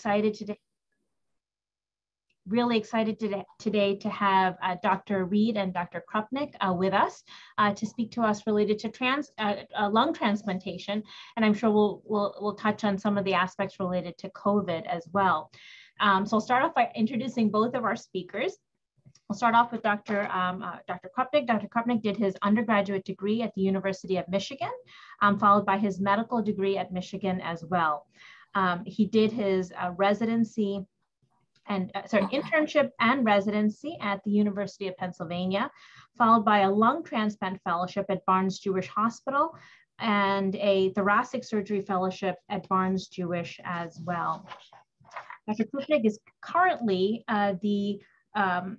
excited today really excited today, today to have uh, Dr. Reed and Dr. Krupnick uh, with us uh, to speak to us related to trans uh, uh, lung transplantation. And I'm sure we'll, we'll, we'll touch on some of the aspects related to COVID as well. Um, so I'll start off by introducing both of our speakers. We'll start off with Dr. Um, uh, Dr. Krupnick. Dr. Krupnick did his undergraduate degree at the University of Michigan, um, followed by his medical degree at Michigan as well. Um, he did his residency and uh, sorry, internship and residency at the University of Pennsylvania, followed by a lung transplant fellowship at Barnes Jewish Hospital and a thoracic surgery fellowship at Barnes Jewish as well. Dr. Krupnick is currently uh, the um,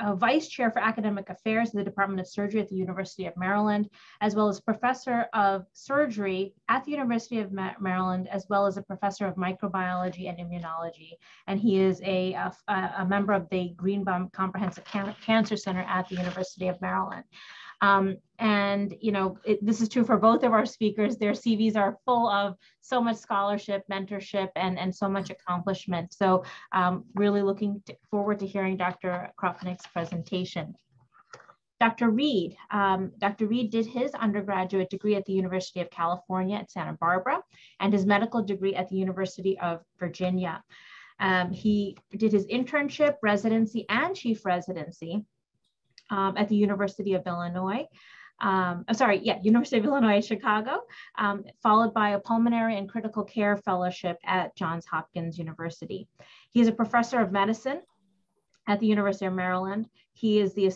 uh, Vice Chair for Academic Affairs in the Department of Surgery at the University of Maryland, as well as Professor of Surgery at the University of Ma Maryland, as well as a Professor of Microbiology and Immunology. And he is a, a, a member of the Greenebaum Comprehensive Can Cancer Center at the University of Maryland. Um, and you know, it, this is true for both of our speakers. Their CVs are full of so much scholarship, mentorship, and, and so much accomplishment. So um, really looking to, forward to hearing Dr. Krupnick's presentation. Dr. Reed, um, Dr. Reed did his undergraduate degree at the University of California at Santa Barbara and his medical degree at the University of Virginia. Um, he did his internship, residency, and chief residency um, at the University of Illinois. Um, I'm sorry, yeah, University of Illinois, Chicago, um, followed by a pulmonary and critical care fellowship at Johns Hopkins University. He is a professor of medicine at the University of Maryland. He is the,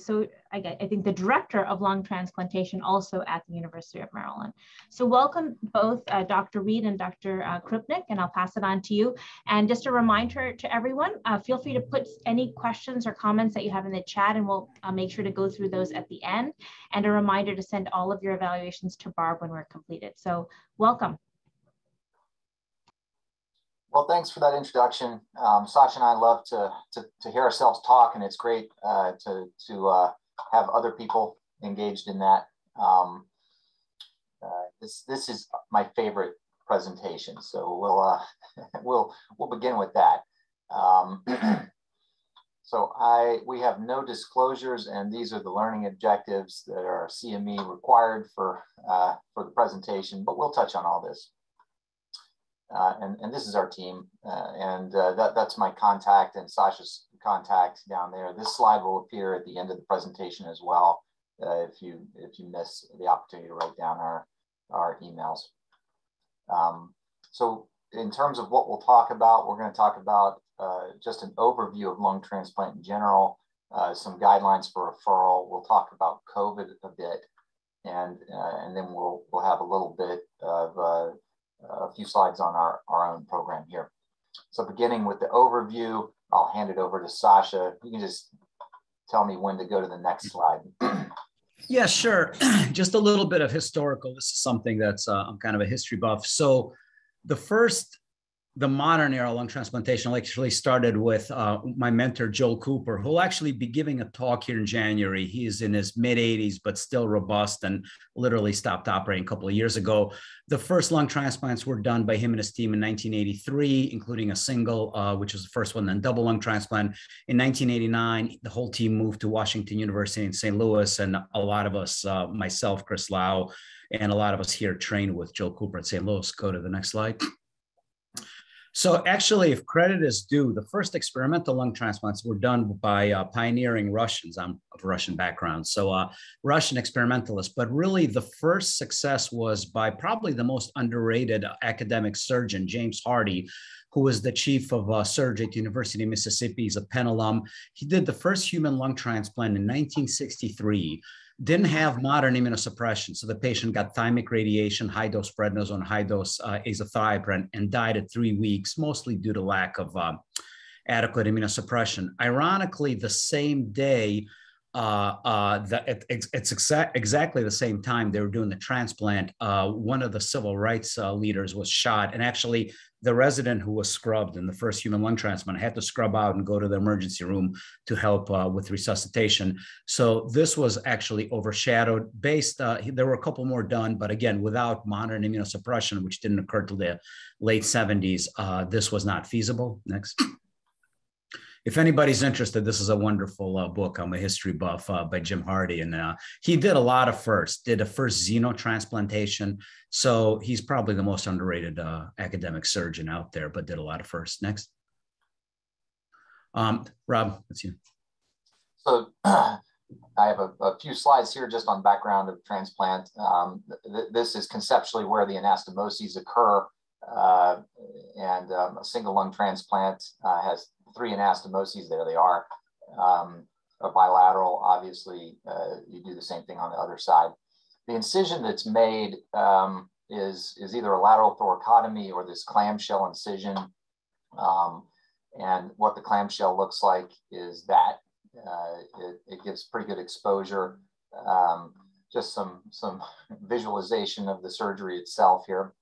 I, I think, the director of lung transplantation also at the University of Maryland. So welcome both uh, Dr. Reed and Dr. Uh, Krupnick, and I'll pass it on to you. And just a reminder to everyone, uh, feel free to put any questions or comments that you have in the chat, and we'll uh, make sure to go through those at the end. And a reminder to send all of your evaluations to Barb when we're completed. So welcome. Well, thanks for that introduction. Um, Sasha and I love to, to, to, hear ourselves talk, and it's great uh, to, to uh, have other people engaged in that. Um, uh, this, this is my favorite presentation, so we'll, uh, we'll, we'll begin with that. Um, so I, we have no disclosures, and these are the learning objectives that are CME required for, uh, for the presentation, but we'll touch on all this. Uh, and, and this is our team. Uh, and uh, that, that's my contact and Sasha's contact down there. This slide will appear at the end of the presentation as well uh, if, you, if you miss the opportunity to write down our, our emails. Um, so in terms of what we'll talk about, we're going to talk about uh, just an overview of lung transplant in general, uh, some guidelines for referral. We'll talk about COVID a bit, and, and then we'll, we'll have a little bit of a few slides on our, our own program here. So beginning with the overview, I'll hand it over to Sasha. You can just tell me when to go to the next slide. yeah, sure. just a little bit of historical. This is something that's, uh, I'm kind of a history buff. So the first the modern era lung transplantation actually started with uh, my mentor Joel Cooper, who will actually be giving a talk here in January. He is in his mid 80s, but still robust and literally stopped operating a couple of years ago. The first lung transplants were done by him and his team in 1983, including a single, uh, which was the first one, then double lung transplant. In 1989, the whole team moved to Washington University in St. Louis, and a lot of us, uh, myself, Chris Lau, and a lot of us here trained with Joel Cooper at St. Louis. Go to the next slide. So actually, if credit is due, the first experimental lung transplants were done by uh, pioneering Russians. I'm of Russian background, so uh, Russian experimentalists. But really, the first success was by probably the most underrated academic surgeon, James Hardy, who was the chief of uh, surgery at University of Mississippi. He's a Penn alum. He did the first human lung transplant in 1963 didn't have modern immunosuppression. So the patient got thymic radiation, high dose prednisone, high dose uh, azathioprine, and died at three weeks, mostly due to lack of uh, adequate immunosuppression. Ironically, the same day, uh, uh, that it, it's, it's exa- exactly the same time they were doing the transplant. Uh, one of the civil rights uh, leaders was shot, and actually, the resident who was scrubbed in the first human lung transplant had to scrub out and go to the emergency room to help uh, with resuscitation. So this was actually overshadowed. Based, uh, there were a couple more done, but again, without modern immunosuppression, which didn't occur till the late 70s, this was not feasible. Next if anybody's interested, this is a wonderful uh, book. I'm a history buff uh, by Jim Hardy, and uh, he did a lot of first. Did a first xenotransplantation, so he's probably the most underrated uh, academic surgeon out there. But did a lot of first. Next, um, Rob, that's you. So. I have a, a, few slides here just on background of transplant. Um, th this is conceptually where the anastomoses occur, uh, and um, a single lung transplant uh, has three anastomoses, there they are. Um, a bilateral, obviously, uh, you do the same thing on the other side. The incision that's made um, is, is either a lateral thoracotomy or this clamshell incision. Um, and what the clamshell looks like is that. Uh, it, it, gives pretty good exposure. Um, just some, some visualization of the surgery itself here.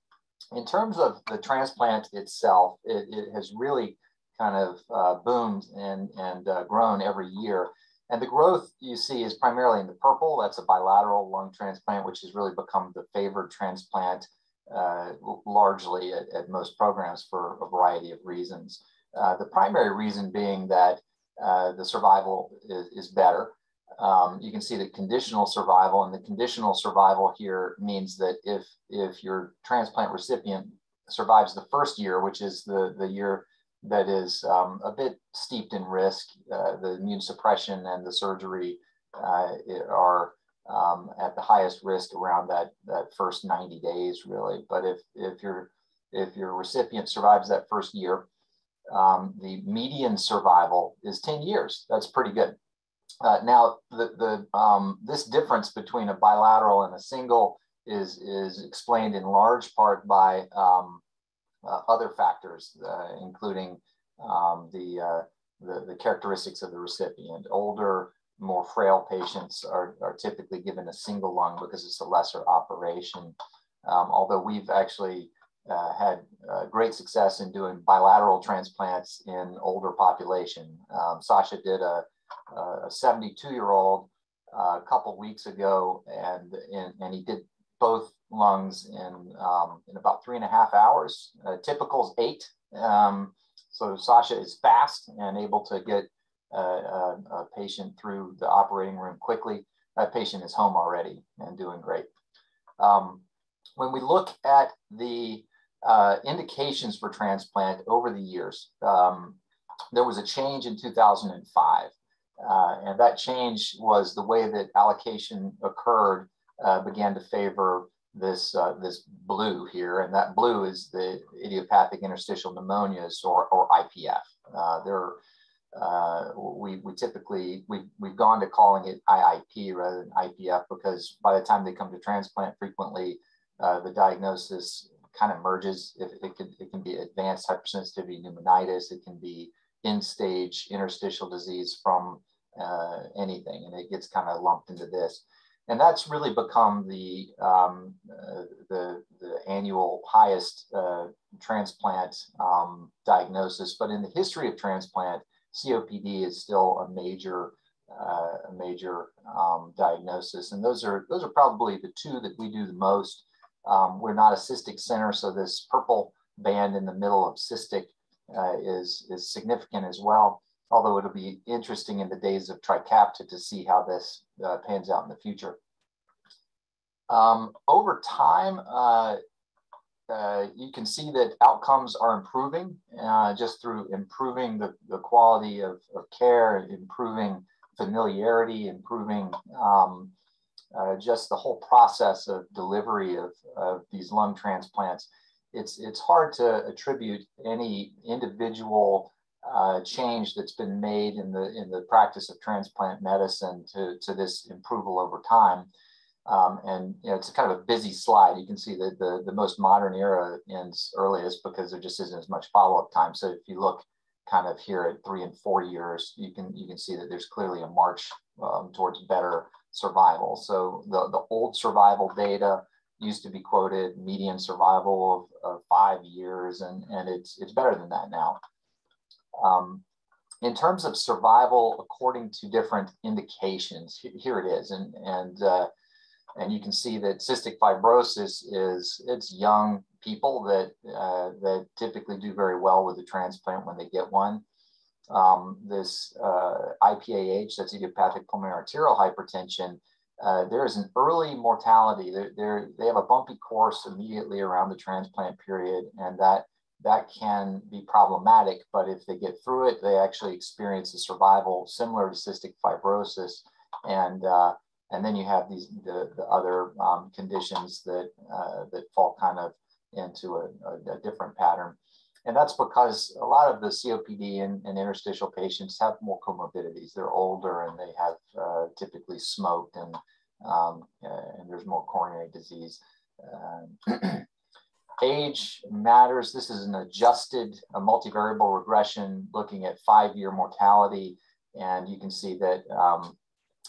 In terms of the transplant itself, it, it has really kind of uh, boomed and, and uh, grown every year. And the growth you see is primarily in the purple. That's a bilateral lung transplant, which has really become the favored transplant uh, largely at, at, most programs for a variety of reasons. Uh, the primary reason being that uh, the survival is, is better. Um, you can see the conditional survival, and the conditional survival here means that if if your transplant recipient survives the first year, which is the the year that is um, a bit steeped in risk. Uh, the immune suppression and the surgery uh, are um, at the highest risk around that, that first 90 days, really. But if, if, your, if your recipient survives that first year, um, the median survival is 10 years. That's pretty good. Uh, now, the, the, um, this difference between a bilateral and a single is, is explained in large part by um, other factors, uh, including um, the, uh, the, the, characteristics of the recipient. Older, more frail patients are, are typically given a single lung because it's a lesser operation. Um, although we've actually uh, had uh, great success in doing bilateral transplants in older population. Um, Sasha did a, a 72 year old a couple weeks ago and, and, and he did both lungs in, um, in about three and a half hours. Uh, typical is eight. Um, so Sasha is fast and able to get a, a, a, patient through the operating room quickly. That patient is home already and doing great. Um, when we look at the uh, indications for transplant over the years, um, there was a change in 2005. Uh, and that change was the way that allocation occurred uh, began to favor this uh, this blue here, and that blue is the idiopathic interstitial pneumonias or, or IPF. Uh, there, uh, we, we typically we we've gone to calling it IIP rather than IPF because by the time they come to transplant, frequently uh, the diagnosis kind of merges. It, it can it can be advanced hypersensitivity pneumonitis. It can be end stage interstitial disease from uh, anything, and it gets kind of lumped into this and that's really become the um, uh, the, the annual highest uh, transplant um, diagnosis. But in the history of transplant, COPD is still a major uh, a major um, diagnosis, and those are those are probably the two that we do the most. Um, we're not a cystic center, so this purple band in the middle of cystic uh, is is significant as well although it'll be interesting in the days of Trikafta to see how this uh, pans out in the future. Um, over time, uh, uh, you can see that outcomes are improving uh, just through improving the, the quality of, of care, improving familiarity, improving um, uh, just the whole process of delivery of, of these lung transplants. It's, it's hard to attribute any individual uh, change that's been made in the in the practice of transplant medicine to, to this approval over time. Um, and you know, it's kind of a busy slide. You can see that the, the most modern era ends earliest because there just isn't as much follow-up time. So if you look kind of here at three and four years, you can you can see that there's clearly a march um, towards better survival. So the, the old survival data used to be quoted median survival of, of five years, and, and it's, it's better than that now. Um, in terms of survival according to different indications, here it is. And, and, uh, and you can see that cystic fibrosis is, it's young people that, uh, that typically do very well with the transplant when they get one. Um, this uh, IPAH, that's idiopathic pulmonary arterial hypertension, uh, there is an early mortality. They're, they have a bumpy course immediately around the transplant period, and that that can be problematic. But if they get through it, they actually experience a survival similar to cystic fibrosis, and uh, and then you have these the, the other um, conditions that uh, that fall kind of into a, a, a, different pattern. And that's because a lot of the COPD and, and interstitial patients have more comorbidities. They're older and they have uh, typically smoked and, um, uh, and there's more coronary disease. Age matters. This is an adjusted a multivariable regression looking at five-year mortality. And you can see that, um,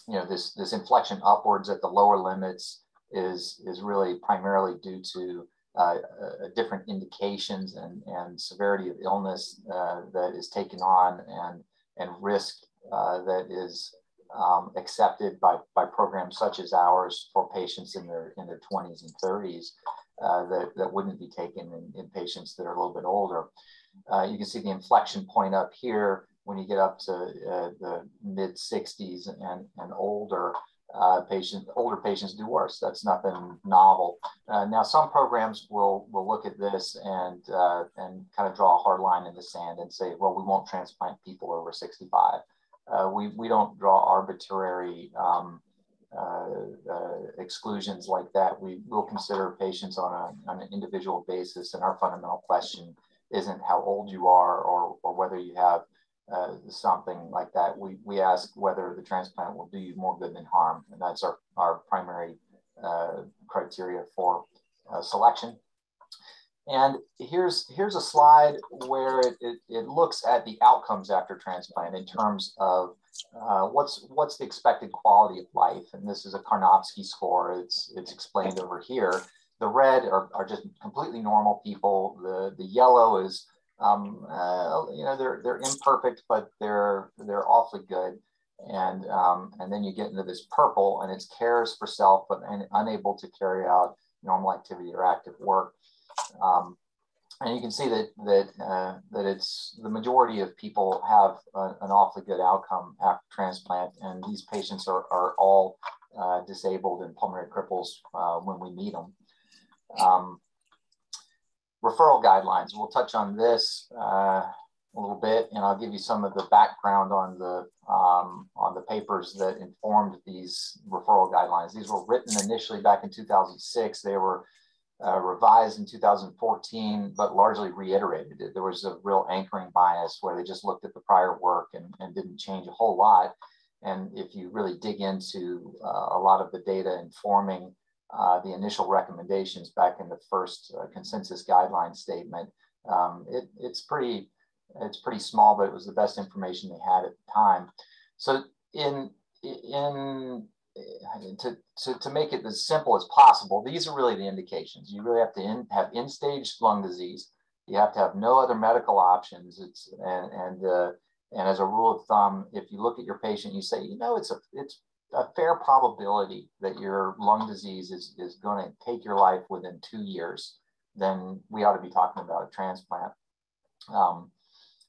you know, this, this inflection upwards at the lower limits is, is really primarily due to uh, uh, different indications and, and severity of illness uh, that is taken on and, and risk uh, that is um, accepted by, by programs such as ours for patients in their, in their 20s and 30s uh, that, that wouldn't be taken in, in patients that are a little bit older. Uh, you can see the inflection point up here when you get up to uh, the mid 60s and, and older. Uh, patients, older patients do worse. That's nothing novel. Uh, now, some programs will will look at this and uh, and kind of draw a hard line in the sand and say, well, we won't transplant people over 65. Uh, we we don't draw arbitrary um, exclusions like that. We will consider patients on, a, on an individual basis, and our fundamental question isn't how old you are or, or whether you have uh, something like that. We, we ask whether the transplant will do you more good than harm, and that's our, our primary uh, criteria for uh, selection. And here's, here's a slide where it, it, it, looks at the outcomes after transplant in terms of uh, what's, what's the expected quality of life. And this is a Karnofsky score. It's, it's explained over here. The red are, are just completely normal people. The, the yellow is, um, uh, you know, they're, they're imperfect, but they're, they're awfully good. And, um, and then you get into this purple and it's cares for self, but unable to carry out normal activity or active work. Um, and you can see that that uh, that it's the majority of people have a, an awfully good outcome after transplant, and these patients are, are all uh, disabled and pulmonary cripples uh, when we meet them. Um, referral guidelines. We'll touch on this uh, a little bit, and I'll give you some of the background on the um, on the papers that informed these referral guidelines. These were written initially back in 2006. They were uh, revised in 2014, but largely reiterated it. There was a real anchoring bias where they just looked at the prior work and, and didn't change a whole lot. And if you really dig into uh, a lot of the data informing uh, the initial recommendations back in the first uh, consensus guideline statement, um, it, it's pretty it's pretty small, but it was the best information they had at the time. So in in to, to, to make it as simple as possible, these are really the indications. You really have to in, have end-stage lung disease. You have to have no other medical options. It's and and uh, and as a rule of thumb, if you look at your patient, you say, you know, it's a it's a fair probability that your lung disease is is going to take your life within two years. Then we ought to be talking about a transplant. Um,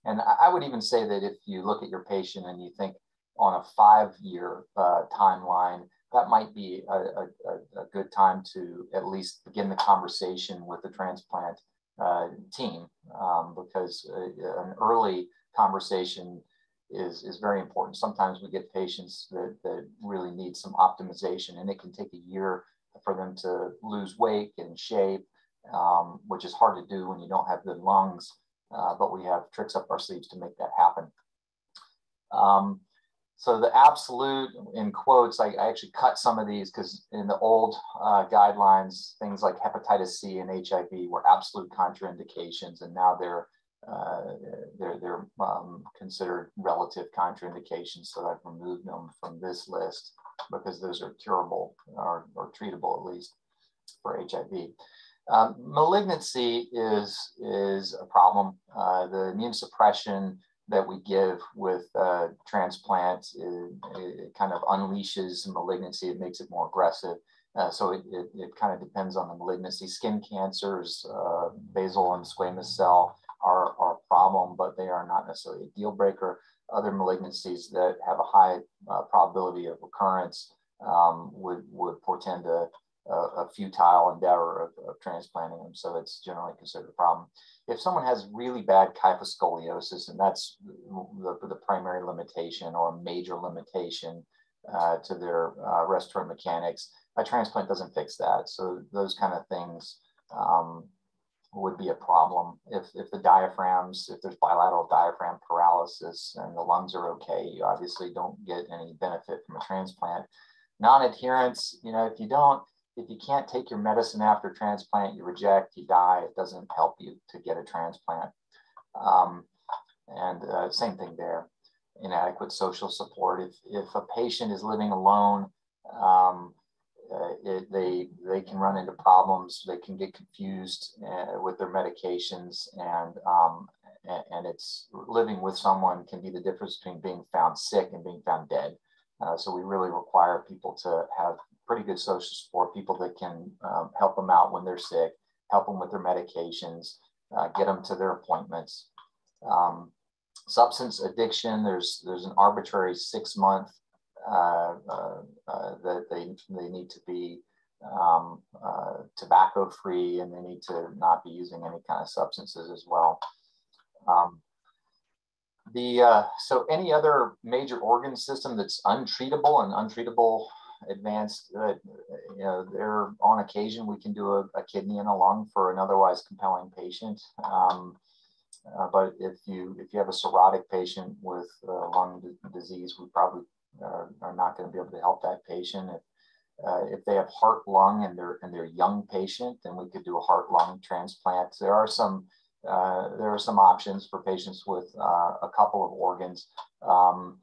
and I would even say that if you look at your patient and you think, on a five-year uh, timeline, that might be a, a, a, good time to at least begin the conversation with the transplant uh, team um, because uh, an early conversation is, is very important. Sometimes we get patients that, that really need some optimization and it can take a year for them to lose weight and shape, um, which is hard to do when you don't have good lungs, uh, but we have tricks up our sleeves to make that happen. Um, so the absolute in quotes, I, I actually cut some of these because in the old uh, guidelines, things like hepatitis C and HIV were absolute contraindications, and now they're uh, they're, they're um, considered relative contraindications. So I've removed them from this list because those are curable or, or treatable at least for HIV. Um, malignancy is, is a problem. Uh, the immune suppression that we give with uh, transplant, it, it, kind of unleashes malignancy. It makes it more aggressive. Uh, so it, it, it, kind of depends on the malignancy. Skin cancers, uh, basal and squamous cell are, are a problem, but they are not necessarily a deal breaker. Other malignancies that have a high uh, probability of recurrence um, would, would portend a, a, a futile endeavor of, of, transplanting them. So it's generally considered a problem. If someone has really bad kyphoscoliosis, and that's the, the primary limitation or major limitation uh, to their uh, respiratory mechanics, a transplant doesn't fix that. So those kind of things um, would be a problem. If, if the diaphragms, if there's bilateral diaphragm paralysis and the lungs are okay, you obviously don't get any benefit from a transplant. Non-adherence, you know, if you don't, if you can't take your medicine after transplant, you reject, you die, it doesn't help you to get a transplant. Um, and uh, same thing there, inadequate social support. If, if a patient is living alone, um, uh, it, they they can run into problems. They can get confused uh, with their medications, and um, and it's living with someone can be the difference between being found sick and being found dead. Uh, so we really require people to have pretty good social support, people that can um, help them out when they're sick, help them with their medications, uh, get them to their appointments. Um, substance addiction, there's there's an arbitrary six month uh, uh, uh, that they, they need to be um, tobacco free and they need to not be using any kind of substances as well. Um, the uh, so any other major organ system that's untreatable and untreatable advanced uh, you know there on occasion we can do a, a, kidney and a lung for an otherwise compelling patient um, uh, but if you if you have a cirrhotic patient with lung disease we probably uh, are not going to be able to help that patient. If, uh, if they have heart lung and they're and they're young patient, then we could do a heart lung transplant. There are some uh, there are some options for patients with uh, a couple of organs. Um,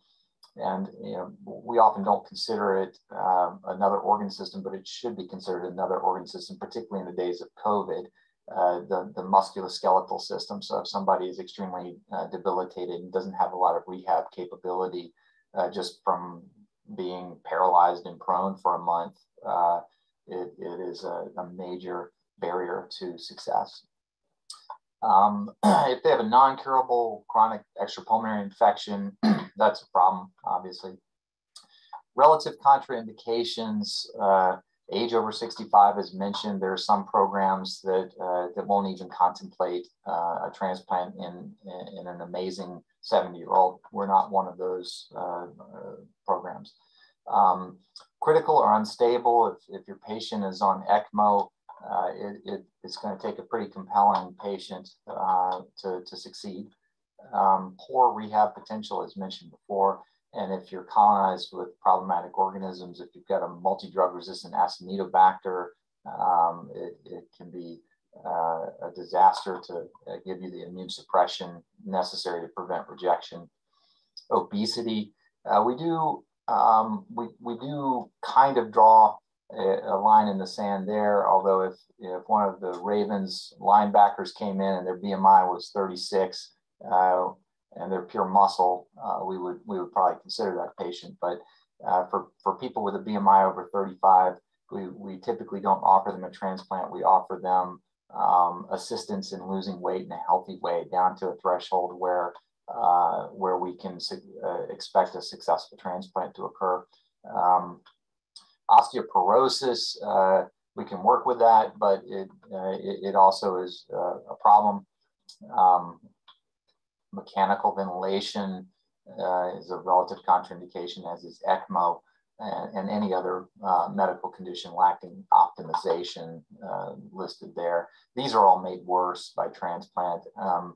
and you know, we often don't consider it uh, another organ system, but it should be considered another organ system, particularly in the days of COVID. Uh, the, the musculoskeletal system. So if somebody is extremely uh, debilitated and doesn't have a lot of rehab capability, just from being paralyzed and prone for a month, it, it is a, a, major barrier to success. Um, if they have a non-curable chronic extrapulmonary infection, that's a problem, obviously. Relative contraindications, uh, age over 65 as mentioned, there are some programs that, uh, that won't even contemplate uh, a transplant in, in, an amazing 70 year old. We're not one of those uh, uh, programs. Um, critical or unstable, if, if your patient is on ECMO, uh, it, it, it's going to take a pretty compelling patient uh, to, to succeed. Um, poor rehab potential, as mentioned before, and if you're colonized with problematic organisms, if you've got a multi-drug resistant Acinetobacter, um, it, it can be uh, a disaster to uh, give you the immune suppression necessary to prevent rejection. Obesity, uh, we do um, we, we do kind of draw a, a, line in the sand there. Although if if one of the Ravens linebackers came in and their BMI was 36 uh, and they're pure muscle, uh, we would we would probably consider that patient. But uh, for for people with a BMI over 35, we we typically don't offer them a transplant. We offer them um, assistance in losing weight in a healthy way down to a threshold where uh, where we can uh, expect a successful transplant to occur. Um, osteoporosis, uh, we can work with that, but it, uh, it, it, also is uh, a problem. Um, mechanical ventilation uh, is a relative contraindication, as is ECMO and, and any other uh, medical condition lacking optimization listed there. These are all made worse by transplant. Um,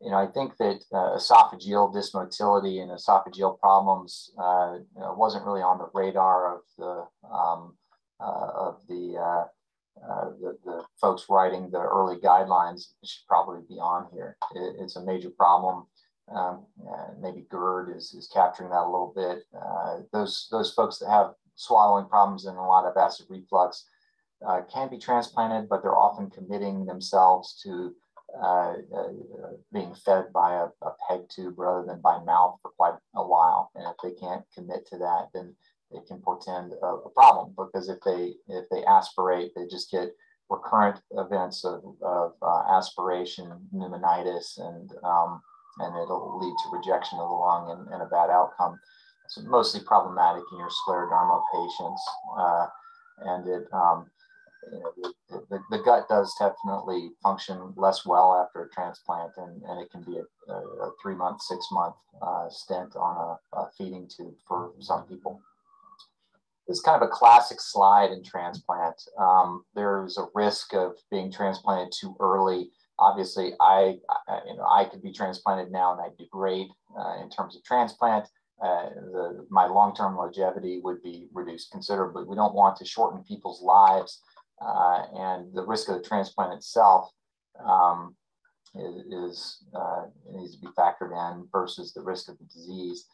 you know, I think that uh, esophageal dysmotility and esophageal problems uh, you know, wasn't really on the radar of the um, uh, of the uh, the, the folks writing the early guidelines It should probably be on here. It, it's a major problem. Um, uh, maybe GERD is, is capturing that a little bit. Uh, those, those folks that have swallowing problems and a lot of acid reflux uh, can be transplanted, but they're often committing themselves to uh, uh, being fed by a, a, peg tube rather than by mouth for quite a while. And if they can't commit to that, then it can portend a, a problem because if they if they aspirate, they just get recurrent events of, of uh, aspiration, pneumonitis, and um, and it'll lead to rejection of the lung and, and a bad outcome. It's mostly problematic in your scleroderma patients, uh, and it um, the, the, the, gut does definitely function less well after a transplant, and, and it can be a, a three month, six month uh, stint on a, a, feeding tube for some people. It's kind of a classic slide in transplant. Um, there's a risk of being transplanted too early. Obviously, I, I you know I could be transplanted now, and I'd be great uh, in terms of transplant. Uh, the, my long-term longevity would be reduced considerably. We don't want to shorten people's lives uh, and the risk of the transplant itself um, is, uh, needs to be factored in versus the risk of the disease.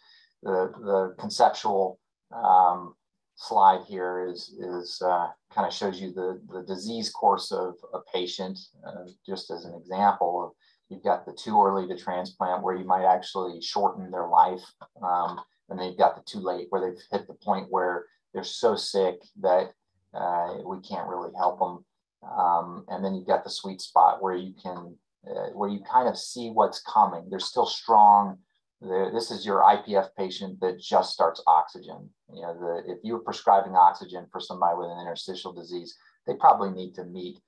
The, the conceptual um, slide here is, is uh, kind of shows you the, the disease course of a patient, uh, just as an example of you've got the too early to transplant where you might actually shorten their life. Um, and then you've got the too late where they've hit the point where they're so sick that uh, we can't really help them. Um, and then you've got the sweet spot where you can, uh, where you kind of see what's coming. They're still strong. They're, this is your IPF patient that just starts oxygen. You know, the, if you're prescribing oxygen for somebody with an interstitial disease, they probably need to meet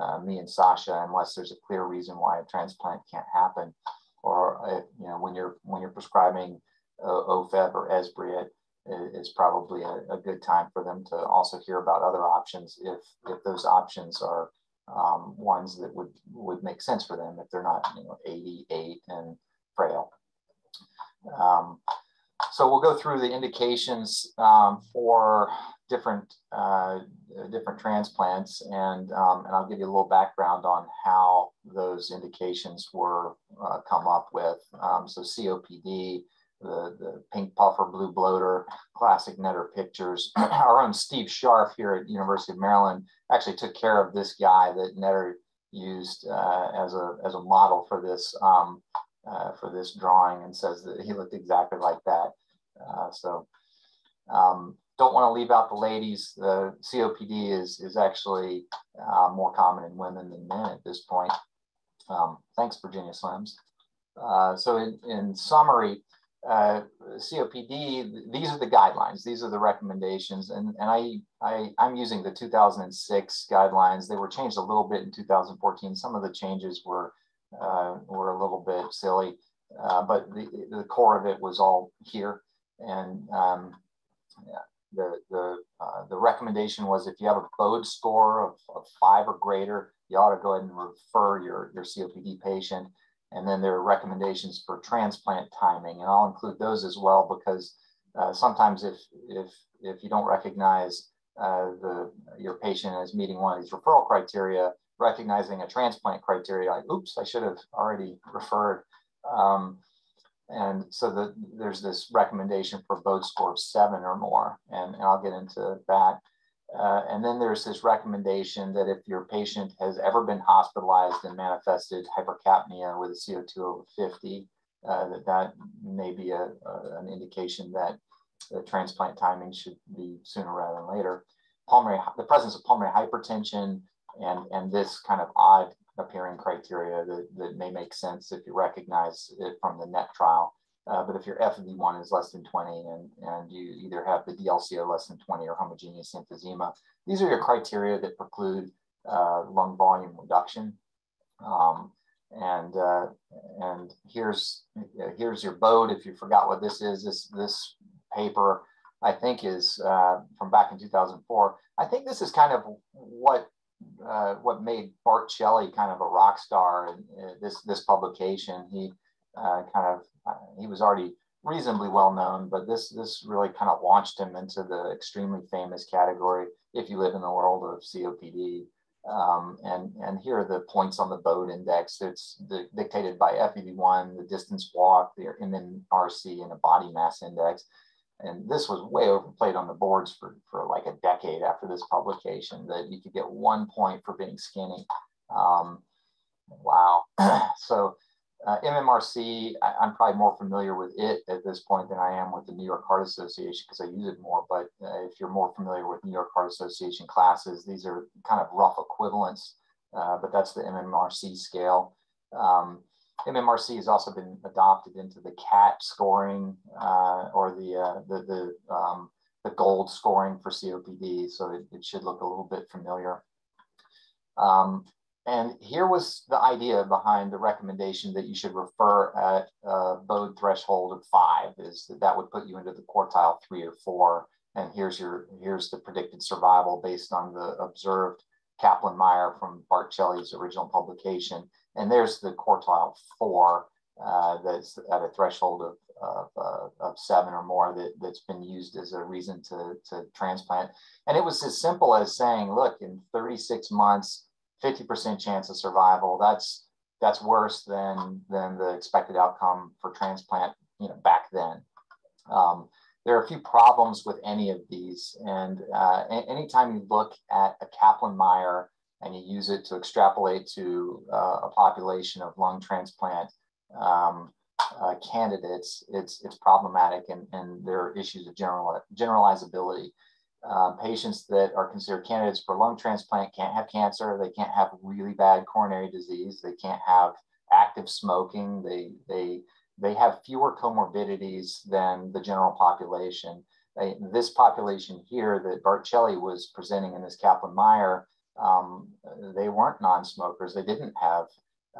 uh, me and Sasha unless there's a clear reason why a transplant can't happen. Or uh, you know, when you're when you're prescribing uh, OFEV or Esbriet, is probably a, a, good time for them to also hear about other options if if those options are um, ones that would would make sense for them if they're not you know 88 and frail. Um, so we'll go through the indications um, for different uh, different transplants, and um, and I'll give you a little background on how those indications were uh, come up with. Um, so COPD the, the pink puffer, blue bloater, classic netter pictures. Our own Steve Scharf here at University of Maryland actually took care of this guy that Netter used uh, as a as a model for this um, uh, for this drawing, and says that he looked exactly like that. Uh, so um, don't want to leave out the ladies. The COPD is is actually uh, more common in women than men at this point. Um, thanks, Virginia Slims. Uh, so in, in summary, uh, COPD, these are the guidelines, these are the recommendations. And, and I, I, I'm using the 2006 guidelines. They were changed a little bit in 2014. Some of the changes were, uh, were a little bit silly, uh, but the, the core of it was all here. And um, the, the, uh, the recommendation was if you have a BODE score of, of five or greater, you ought to go ahead and refer your, your COPD patient. And then there are recommendations for transplant timing, and I'll include those as well because uh, sometimes if, if, if you don't recognize uh, the, your patient as meeting one of these referral criteria, recognizing a transplant criteria, like, oops, I should have already referred. Um, and so the, there's this recommendation for BODE score of seven or more, and, and I'll get into that. Uh, and then there's this recommendation that if your patient has ever been hospitalized and manifested hypercapnia with a CO2 over 50, uh, that that may be a, a, an indication that the transplant timing should be sooner rather than later. Pulmonary, the presence of pulmonary hypertension and, and this kind of odd appearing criteria that, that may make sense if you recognize it from the NET trial uh, but if your FEV1 is less than 20 and, and you either have the DLCO less than 20 or homogeneous emphysema, these are your criteria that preclude uh, lung volume reduction. Um, and uh, and here's here's your BODE. If you forgot what this is, this this paper I think is uh, from back in 2004. I think this is kind of what uh, what made Bart Celli kind of a rock star in, this this publication. He uh, kind of uh, he was already reasonably well known, but this this really kind of launched him into the extremely famous category. If you live in the world of COPD, Um, and, and here are the points on the Bode index. It's the, dictated by FEV1, the distance walk, the MMRC, and a body mass index. And this was way overplayed on the boards for, for like a decade after this publication that you could get one point for being skinny. Um, wow. so uh, MMRC, I, am probably more familiar with it at this point than I am with the New York Heart Association because I use it more. But uh, if you're more familiar with New York Heart Association classes, these are kind of rough equivalents, uh, but that's the MMRC scale. Um, MMRC has also been adopted into the CAT scoring uh, or the, uh, the, the, um, the GOLD scoring for COPD. So it, it should look a little bit familiar. Um, and here was the idea behind the recommendation that you should refer at a Bode threshold of five is that that would put you into the quartile three or four. And here's your here's the predicted survival based on the observed Kaplan-Meier from Bart original publication. And there's the quartile four uh, that's at a threshold of, of, uh, of, seven or more that, that's been used as a reason to, to transplant. And it was as simple as saying, look, in 36 months, 50% chance of survival. That's that's worse than than the expected outcome for transplant, you know, back then. Um, there are a few problems with any of these, and uh, anytime you look at a Kaplan-Meier and you use it to extrapolate to uh, a population of lung transplant um, uh, candidates, it's it's problematic, and, and there are issues of general generalizability. Uh, patients that are considered candidates for lung transplant can't have cancer. They can't have really bad coronary disease. They can't have active smoking. They, they, they have fewer comorbidities than the general population. They, this population here that Bart Celli was presenting in this Kaplan-Meier, um, they weren't non-smokers. They didn't have,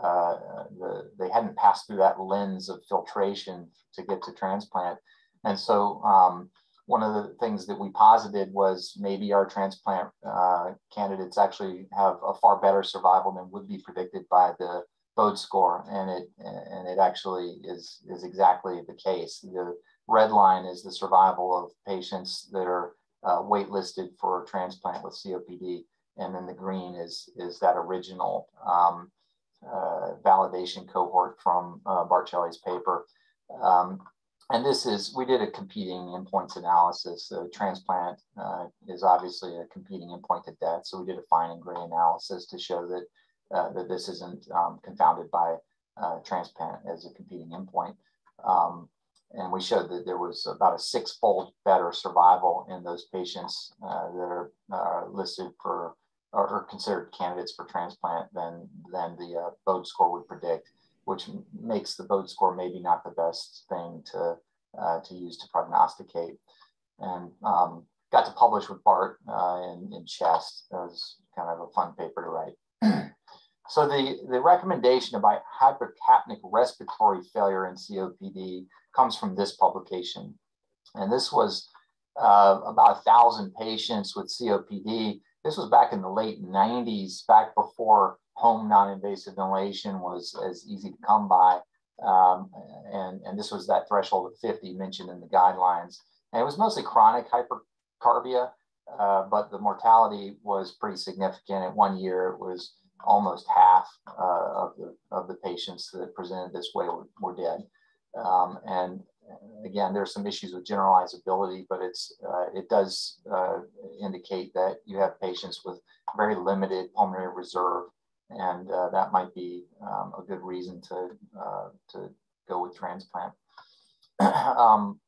uh, the, they hadn't passed through that lens of filtration to get to transplant. And so um, one of the things that we posited was maybe our transplant uh, candidates actually have a far better survival than would be predicted by the Bode score, and it and it actually is is exactly the case. The red line is the survival of patients that are uh, waitlisted for transplant with COPD, and then the green is is that original um, uh, validation cohort from uh, Bart Celli's paper. Um, and this is, we did a competing endpoints analysis. The transplant uh, is obviously a competing endpoint to death. So we did a fine and gray analysis to show that, uh, that this isn't um, confounded by uh, transplant as a competing endpoint. Um, and we showed that there was about a six-fold better survival in those patients uh, that are uh, listed for or, considered candidates for transplant than, than the uh, Bode score would predict which makes the Bode score maybe not the best thing to, uh, to use to prognosticate. And um, got to publish with Bart uh, in, in CHEST. That was kind of a fun paper to write. so the, the recommendation about hypercapnic respiratory failure in COPD comes from this publication. And this was uh, about a thousand patients with COPD. This was back in the late 90s, back before home non-invasive ventilation was as easy to come by. Um, and, and this was that threshold of 50 mentioned in the guidelines. And it was mostly chronic hypercarbia, uh, but the mortality was pretty significant. At one year, it was almost half uh, of, the, of the patients that presented this way were, were dead. Um, and again, there's some issues with generalizability, but it's uh, it does uh, indicate that you have patients with very limited pulmonary reserve and uh, that might be um, a good reason to uh, to go with transplant. um,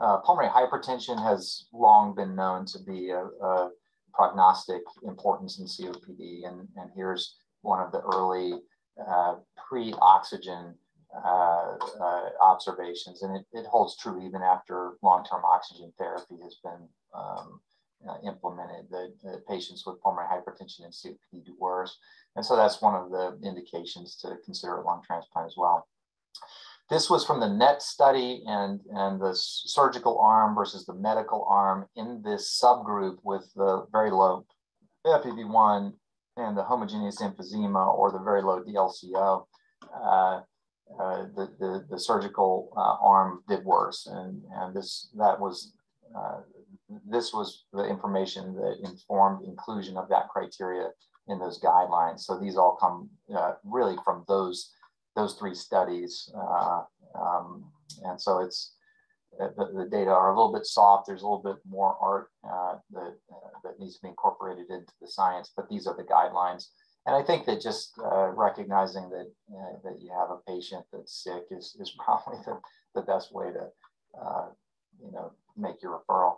uh, pulmonary hypertension has long been known to be a, a prognostic importance in COPD, and, and here's one of the early uh, pre-oxygen uh, uh, observations, and it, it, holds true even after long-term oxygen therapy has been um, uh, implemented, the, the, patients with pulmonary hypertension and COPD do worse. And so that's one of the indications to consider a lung transplant as well. This was from the NET study and, and the surgical arm versus the medical arm in this subgroup with the very low FEV1 and the homogeneous emphysema or the very low DLCO. Uh, uh, the, the, the, surgical uh, arm did worse. And, and this that was uh, this was the information that informed inclusion of that criteria in those guidelines. So these all come uh, really from those those three studies, uh, um, and so it's uh, the, the, data are a little bit soft. There's a little bit more art uh, that that needs to be incorporated into the science, but these are the guidelines. And I think that just recognizing that that you have a patient that's sick is is probably the, the best way to you know make your referral.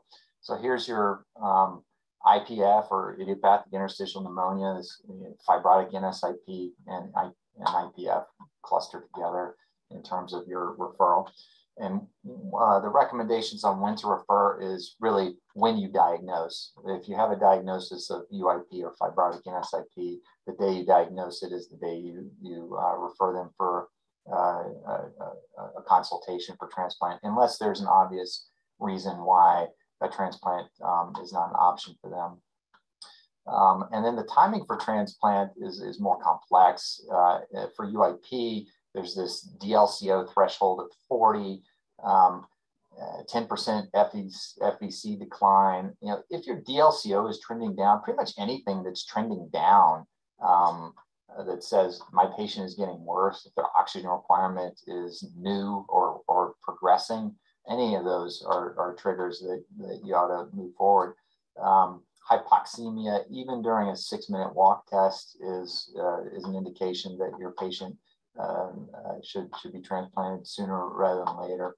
So here's your um, IPF or idiopathic interstitial pneumonia, this fibrotic NSIP and, and IPF clustered together in terms of your referral. And uh, the recommendations on when to refer is really when you diagnose. If you have a diagnosis of UIP or fibrotic NSIP, the day you diagnose it is the day you, you uh, refer them for uh, a, a, consultation for transplant, unless there's an obvious reason why a transplant um, is not an option for them. Um, and then the timing for transplant is, is more complex. Uh, for UIP, there's this DLCO threshold of 40, um, 10% uh, FVC decline. You know, if your DLCO is trending down, pretty much anything that's trending down um, that says my patient is getting worse, if their oxygen requirement is new or, or progressing, any of those are, are triggers that, that you ought to move forward. Um, hypoxemia, even during a six minute walk test, is, uh, is an indication that your patient um, uh, should, should be transplanted sooner rather than later.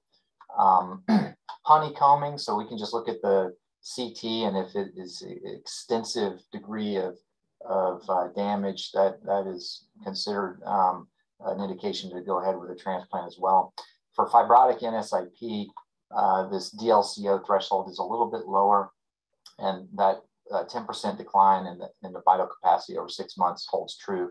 Um, honeycombing, so we can just look at the CT, and if it is extensive degree of, of uh, damage, that, that is considered um, an indication to go ahead with a transplant as well. For fibrotic NSIP, uh, this DLCO threshold is a little bit lower, and that 10% uh, decline in the, in the vital capacity over six months holds true.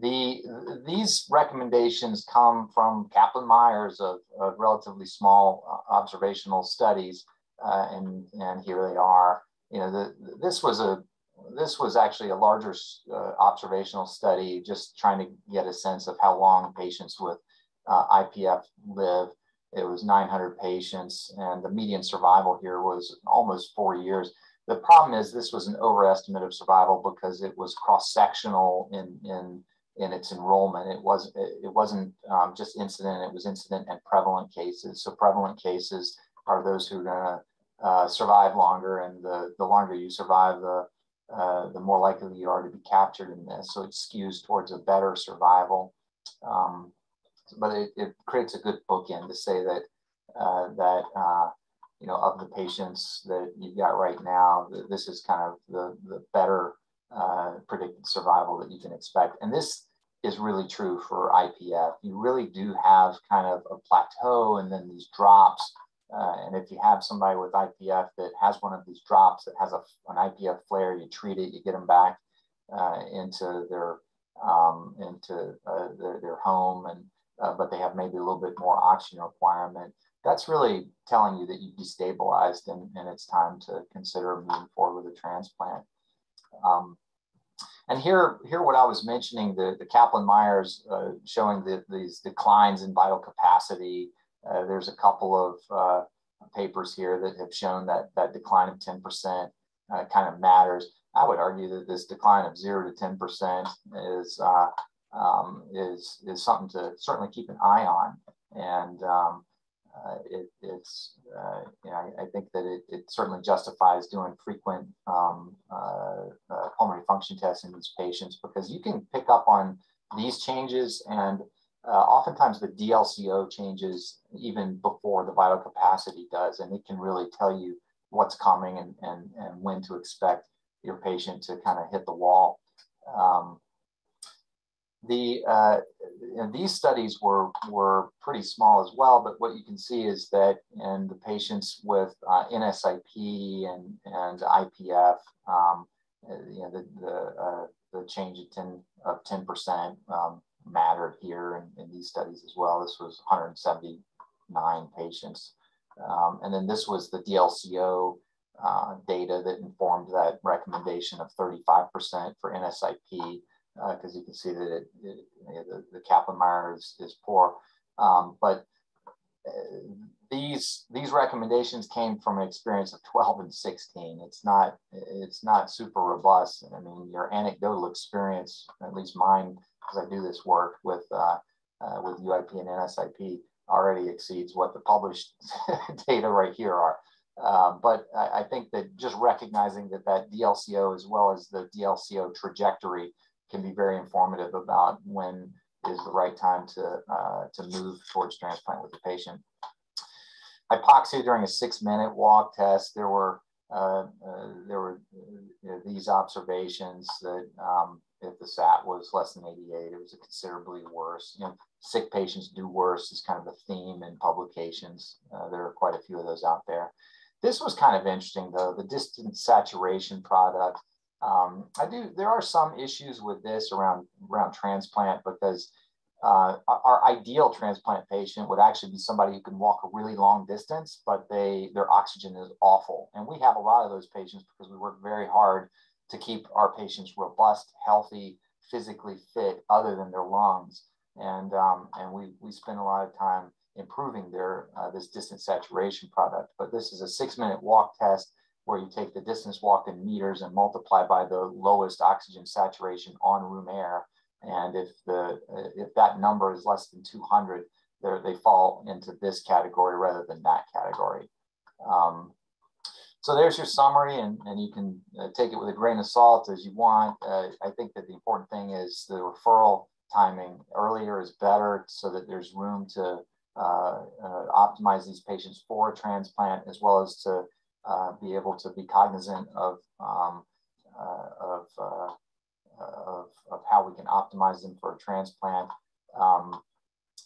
The, these recommendations come from Kaplan-Meier's of, of, relatively small uh, observational studies, uh, and, and here they are. You know, the, this was a this was actually a larger uh, observational study, just trying to get a sense of how long patients with uh, IPF live. It was 900 patients, and the median survival here was almost four years. The problem is this was an overestimate of survival because it was cross-sectional in, in, in its enrollment. It, was, it wasn't um, just incident, it was incident and prevalent cases. So prevalent cases are those who are gonna uh, survive longer, and the, the longer you survive, the, uh, the more likely you are to be captured in this. So it skews towards a better survival. Um, but it, it creates a good bookend to say that uh, that uh, you know of the patients that you've got right now, this is kind of the the better uh, predicted survival that you can expect, and this is really true for IPF. You really do have kind of a plateau and then these drops. Uh, and if you have somebody with IPF that has one of these drops that has a, an IPF flare, you treat it, you get them back uh, into their um, into uh, their, their home and uh, but they have maybe a little bit more oxygen requirement, that's really telling you that you've destabilized and, and it's time to consider moving forward with a transplant. Um, and here, here what I was mentioning, the, the Kaplan-Meier's uh, showing the, these declines in vital capacity. Uh, there's a couple of uh, papers here that have shown that that decline of 10% uh, kind of matters. I would argue that this decline of zero to 10% is uh, um, is is something to certainly keep an eye on. And um, uh, it, it's uh, you know, I, I, think that it, it, certainly justifies doing frequent um, uh, uh, pulmonary function tests in these patients because you can pick up on these changes and uh, oftentimes the DLCO changes even before the vital capacity does, and it can really tell you what's coming and, and, and when to expect your patient to kind of hit the wall. Um, the uh, these studies were were pretty small as well, but what you can see is that in the patients with uh, NSIP and and IPF, um, you know, the the, uh, the change of ten of ten percent um, mattered here in, in, these studies as well. This was 179 patients, um, and then this was the DLCO. Uh, data that informed that recommendation of 35% for NSIP because uh, you can see that it, it, the, the Kaplan-Meier is, is poor. Um, but uh, these these recommendations came from an experience of 12 and 16. It's not it's not super robust. I mean, your anecdotal experience, at least mine, because I do this work with uh, uh, with UIP and NSIP, already exceeds what the published data right here are. Um, but I, I, think that just recognizing that that DLCO as well as the DLCO trajectory can be very informative about when is the right time to, uh, to move towards transplant with the patient. Hypoxia during a six minute walk test, there were, uh, uh, there were uh, these observations that um, if the SAT was less than 88, it was considerably worse. You know, sick patients do worse is kind of a theme in publications. Uh, there are quite a few of those out there. This was kind of interesting though, the distance saturation product. Um, I do, there are some issues with this around, around transplant because uh, our ideal transplant patient would actually be somebody who can walk a really long distance, but they their oxygen is awful. And we have a lot of those patients because we work very hard to keep our patients robust, healthy, physically fit, other than their lungs. And um, and we we spend a lot of time improving their uh, this distance saturation product. But this is a six minute walk test where you take the distance walked in meters and multiply by the lowest oxygen saturation on room air and if the if that number is less than 200, they fall into this category rather than that category. Um, so there's your summary, and, and you can uh, take it with a grain of salt as you want. Uh, I think that the important thing is the referral timing. Earlier is better so that there's room to uh, uh optimize these patients for transplant, as well as to uh, be able to be cognizant of, um, uh, of of, of how we can optimize them for a transplant. Um,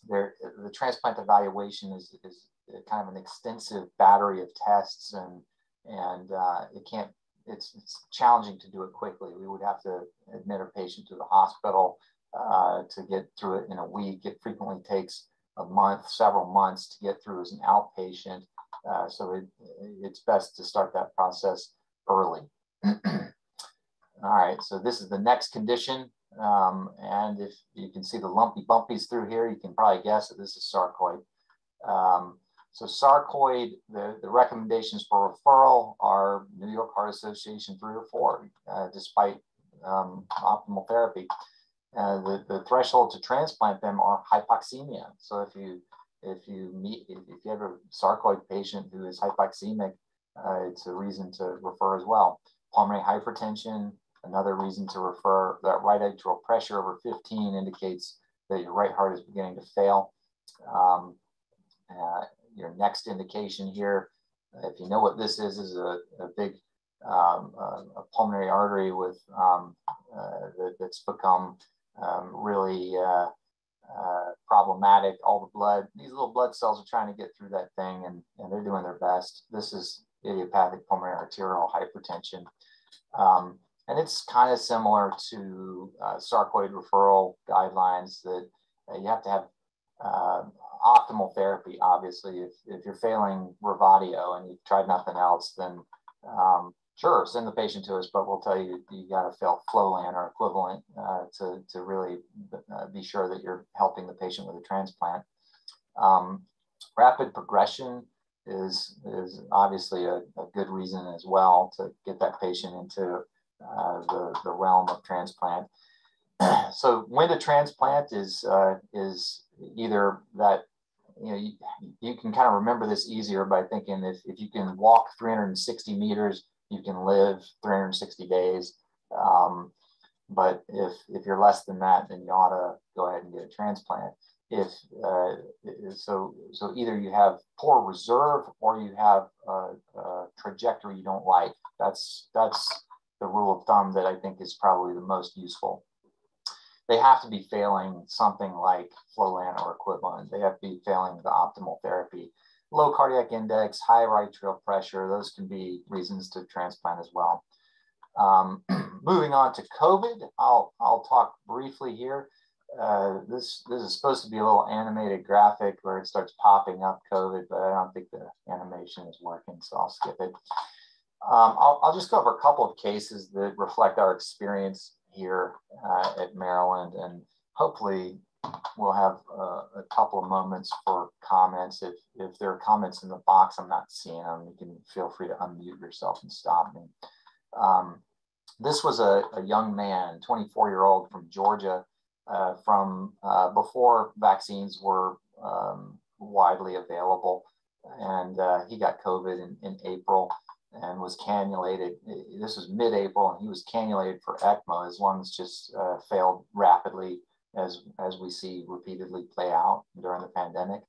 there, the transplant evaluation is, is kind of an extensive battery of tests and, and uh, it can't, it's, it's challenging to do it quickly. We would have to admit a patient to the hospital uh, to get through it in a week. It frequently takes a month, several months to get through as an outpatient. Uh, so it, it's best to start that process early. All right, so this is the next condition. Um, and if you can see the lumpy bumpies through here, you can probably guess that this is sarcoid. Um, so sarcoid, the, the recommendations for referral are New York Heart Association three or four, uh, despite um, optimal therapy. Uh, the, the threshold to transplant them are hypoxemia. So if you if you meet if you have a sarcoid patient who is hypoxemic, uh, it's a reason to refer as well. Pulmonary hypertension, Another reason to refer that right atrial pressure over 15 indicates that your right heart is beginning to fail. Um, uh, your next indication here, if you know what this is, is a, a big um, a, a pulmonary artery with um, uh, that, that's become um, really uh, uh, problematic. All the blood, these little blood cells are trying to get through that thing, and, and they're doing their best. This is idiopathic pulmonary arterial hypertension. Um, and it's kind of similar to uh, sarcoid referral guidelines that uh, you have to have uh, optimal therapy. Obviously, if, if you're failing Revatio and you've tried nothing else, then um, sure, send the patient to us, but we'll tell you you got to fail Flolan or equivalent uh, to, to really uh, be sure that you're helping the patient with a transplant. Um, rapid progression is, is obviously a, a good reason as well to get that patient into uh, the, the realm of transplant. so when to transplant is, uh, is either that, you know, you, you can kind of remember this easier by thinking if, if you can walk 360 meters, you can live 360 days. Um, but if, if you're less than that, then you ought to go ahead and get a transplant. If uh, so, so either you have poor reserve or you have a, a trajectory you don't like. That's that's the rule of thumb that I think is probably the most useful. They have to be failing something like Flolan or equivalent. They have to be failing the optimal therapy. Low cardiac index, high right atrial pressure, those can be reasons to transplant as well. Um, moving on to COVID, I'll, I'll talk briefly here. Uh, this, this is supposed to be a little animated graphic where it starts popping up COVID, but I don't think the animation is working, so I'll skip it. Um, I'll, I'll, just go over a couple of cases that reflect our experience here uh, at Maryland and hopefully we'll have uh, a couple of moments for comments. If, if there are comments in the box, I'm not seeing them, you can feel free to unmute yourself and stop me. Um, this was a, a, young man, 24 year old from Georgia, uh, from uh, before vaccines were um, widely available. And uh, he got COVID in, in April and was cannulated. This was mid April, and he was cannulated for ECMO. His lungs just uh, failed rapidly, as, as we see repeatedly play out during the pandemic.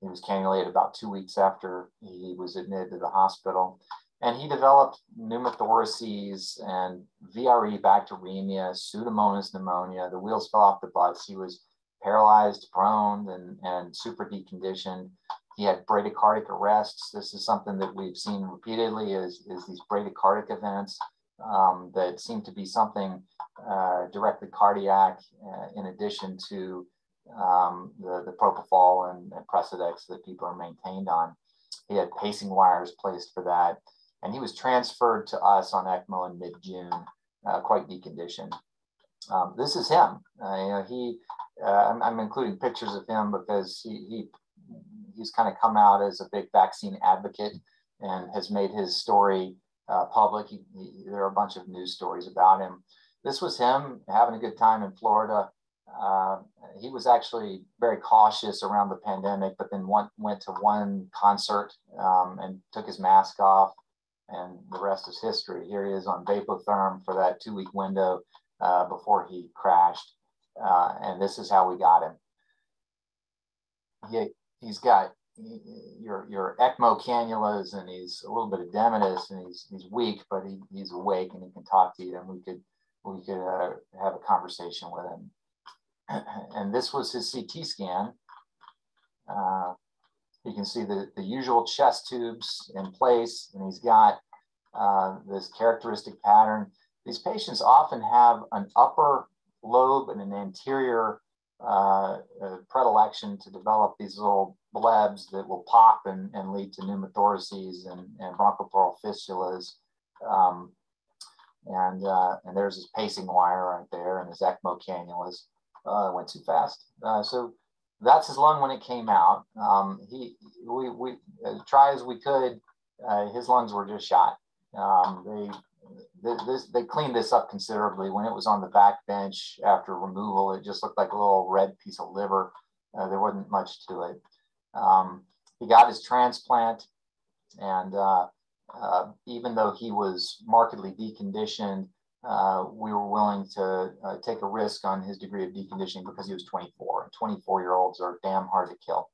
He was cannulated about two weeks after he was admitted to the hospital. And he developed pneumothoraces and VRE bacteremia, pseudomonas pneumonia. The wheels fell off the bus. He was paralyzed, prone, and, and super deconditioned. He had bradycardic arrests. This is something that we've seen repeatedly is, is these bradycardic events um, that seemed to be something uh, directly cardiac uh, in addition to um, the, the propofol and, and Precedex that people are maintained on. He had pacing wires placed for that. And he was transferred to us on ECMO in mid-June, uh, quite deconditioned. Um, this is him. Uh, you know, he, uh, I'm, I'm, including pictures of him because he, he he's kind of come out as a big vaccine advocate and has made his story uh, public. He, he, there are a bunch of news stories about him. This was him having a good time in Florida. Uh, he was actually very cautious around the pandemic, but then went, went to one concert um, and took his mask off, and the rest is history. Here he is on Vapotherm for that two week window uh, before he crashed. Uh, and this is how we got him. He, he's got your your ECMO cannulas, and he's a little bit edematous, and he's he's weak, but he, he's awake and he can talk to you, and we could we could uh, have a conversation with him. And this was his CT scan. Uh, you can see the, the usual chest tubes in place, and he's got uh, this characteristic pattern. These patients often have an upper lobe and an anterior uh, predilection to develop these little blebs that will pop and, and lead to pneumothoraces and, and bronchopleural fistulas. Um, and, uh, and there's his pacing wire right there and his ECMO cannulas. Uh, went too fast. Uh, so that's his lung when it came out. Um, he, we, we uh, try as we could, uh, his lungs were just shot. Um, they this, they cleaned this up considerably. When it was on the back bench after removal, it just looked like a little red piece of liver. Uh, there wasn't much to it. Um, he got his transplant, and uh, uh, even though he was markedly deconditioned, uh, we were willing to uh, take a risk on his degree of deconditioning because he was 24. And 24 year olds are damn hard to kill.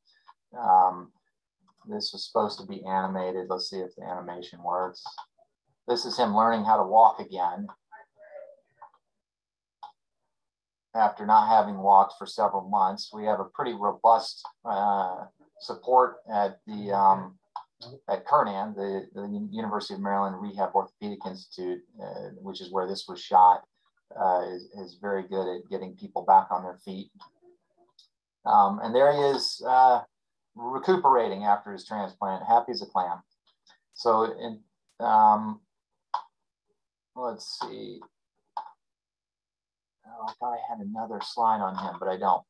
Um, this was supposed to be animated. Let's see if the animation works. This is him learning how to walk again after not having walked for several months. We have a pretty robust uh, support at the um, at Kernan, the, the, University of Maryland Rehab Orthopedic Institute, uh, which is where this was shot, uh, is, is, very good at getting people back on their feet. Um, and there he is uh, recuperating after his transplant, happy as a clam. So in, um, let's see. Oh, I thought I had another slide on him, but I don't.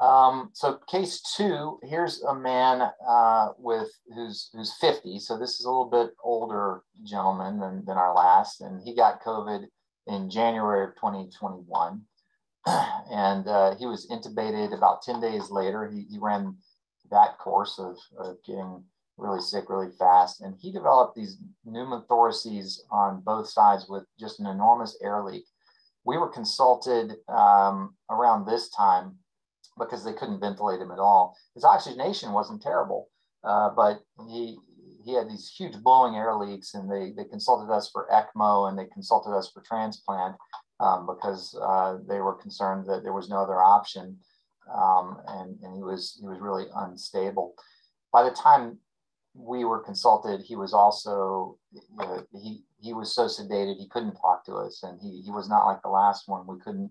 Um, so case two, here's a man uh, with who's who's 50. So this is a little bit older gentleman than, than our last, and he got COVID in January of 2021. and uh, he was intubated about 10 days later. He, he ran that course of, of getting really sick really fast. And he developed these pneumothoraces on both sides with just an enormous air leak. We were consulted um, around this time because they couldn't ventilate him at all. His oxygenation wasn't terrible, uh, but he he had these huge blowing air leaks, and they they consulted us for ECMO and they consulted us for transplant um, because uh, they were concerned that there was no other option, um, and and he was he was really unstable. By the time we were consulted, he was also he he was so sedated he couldn't talk to us, and he he was not like the last one. We couldn't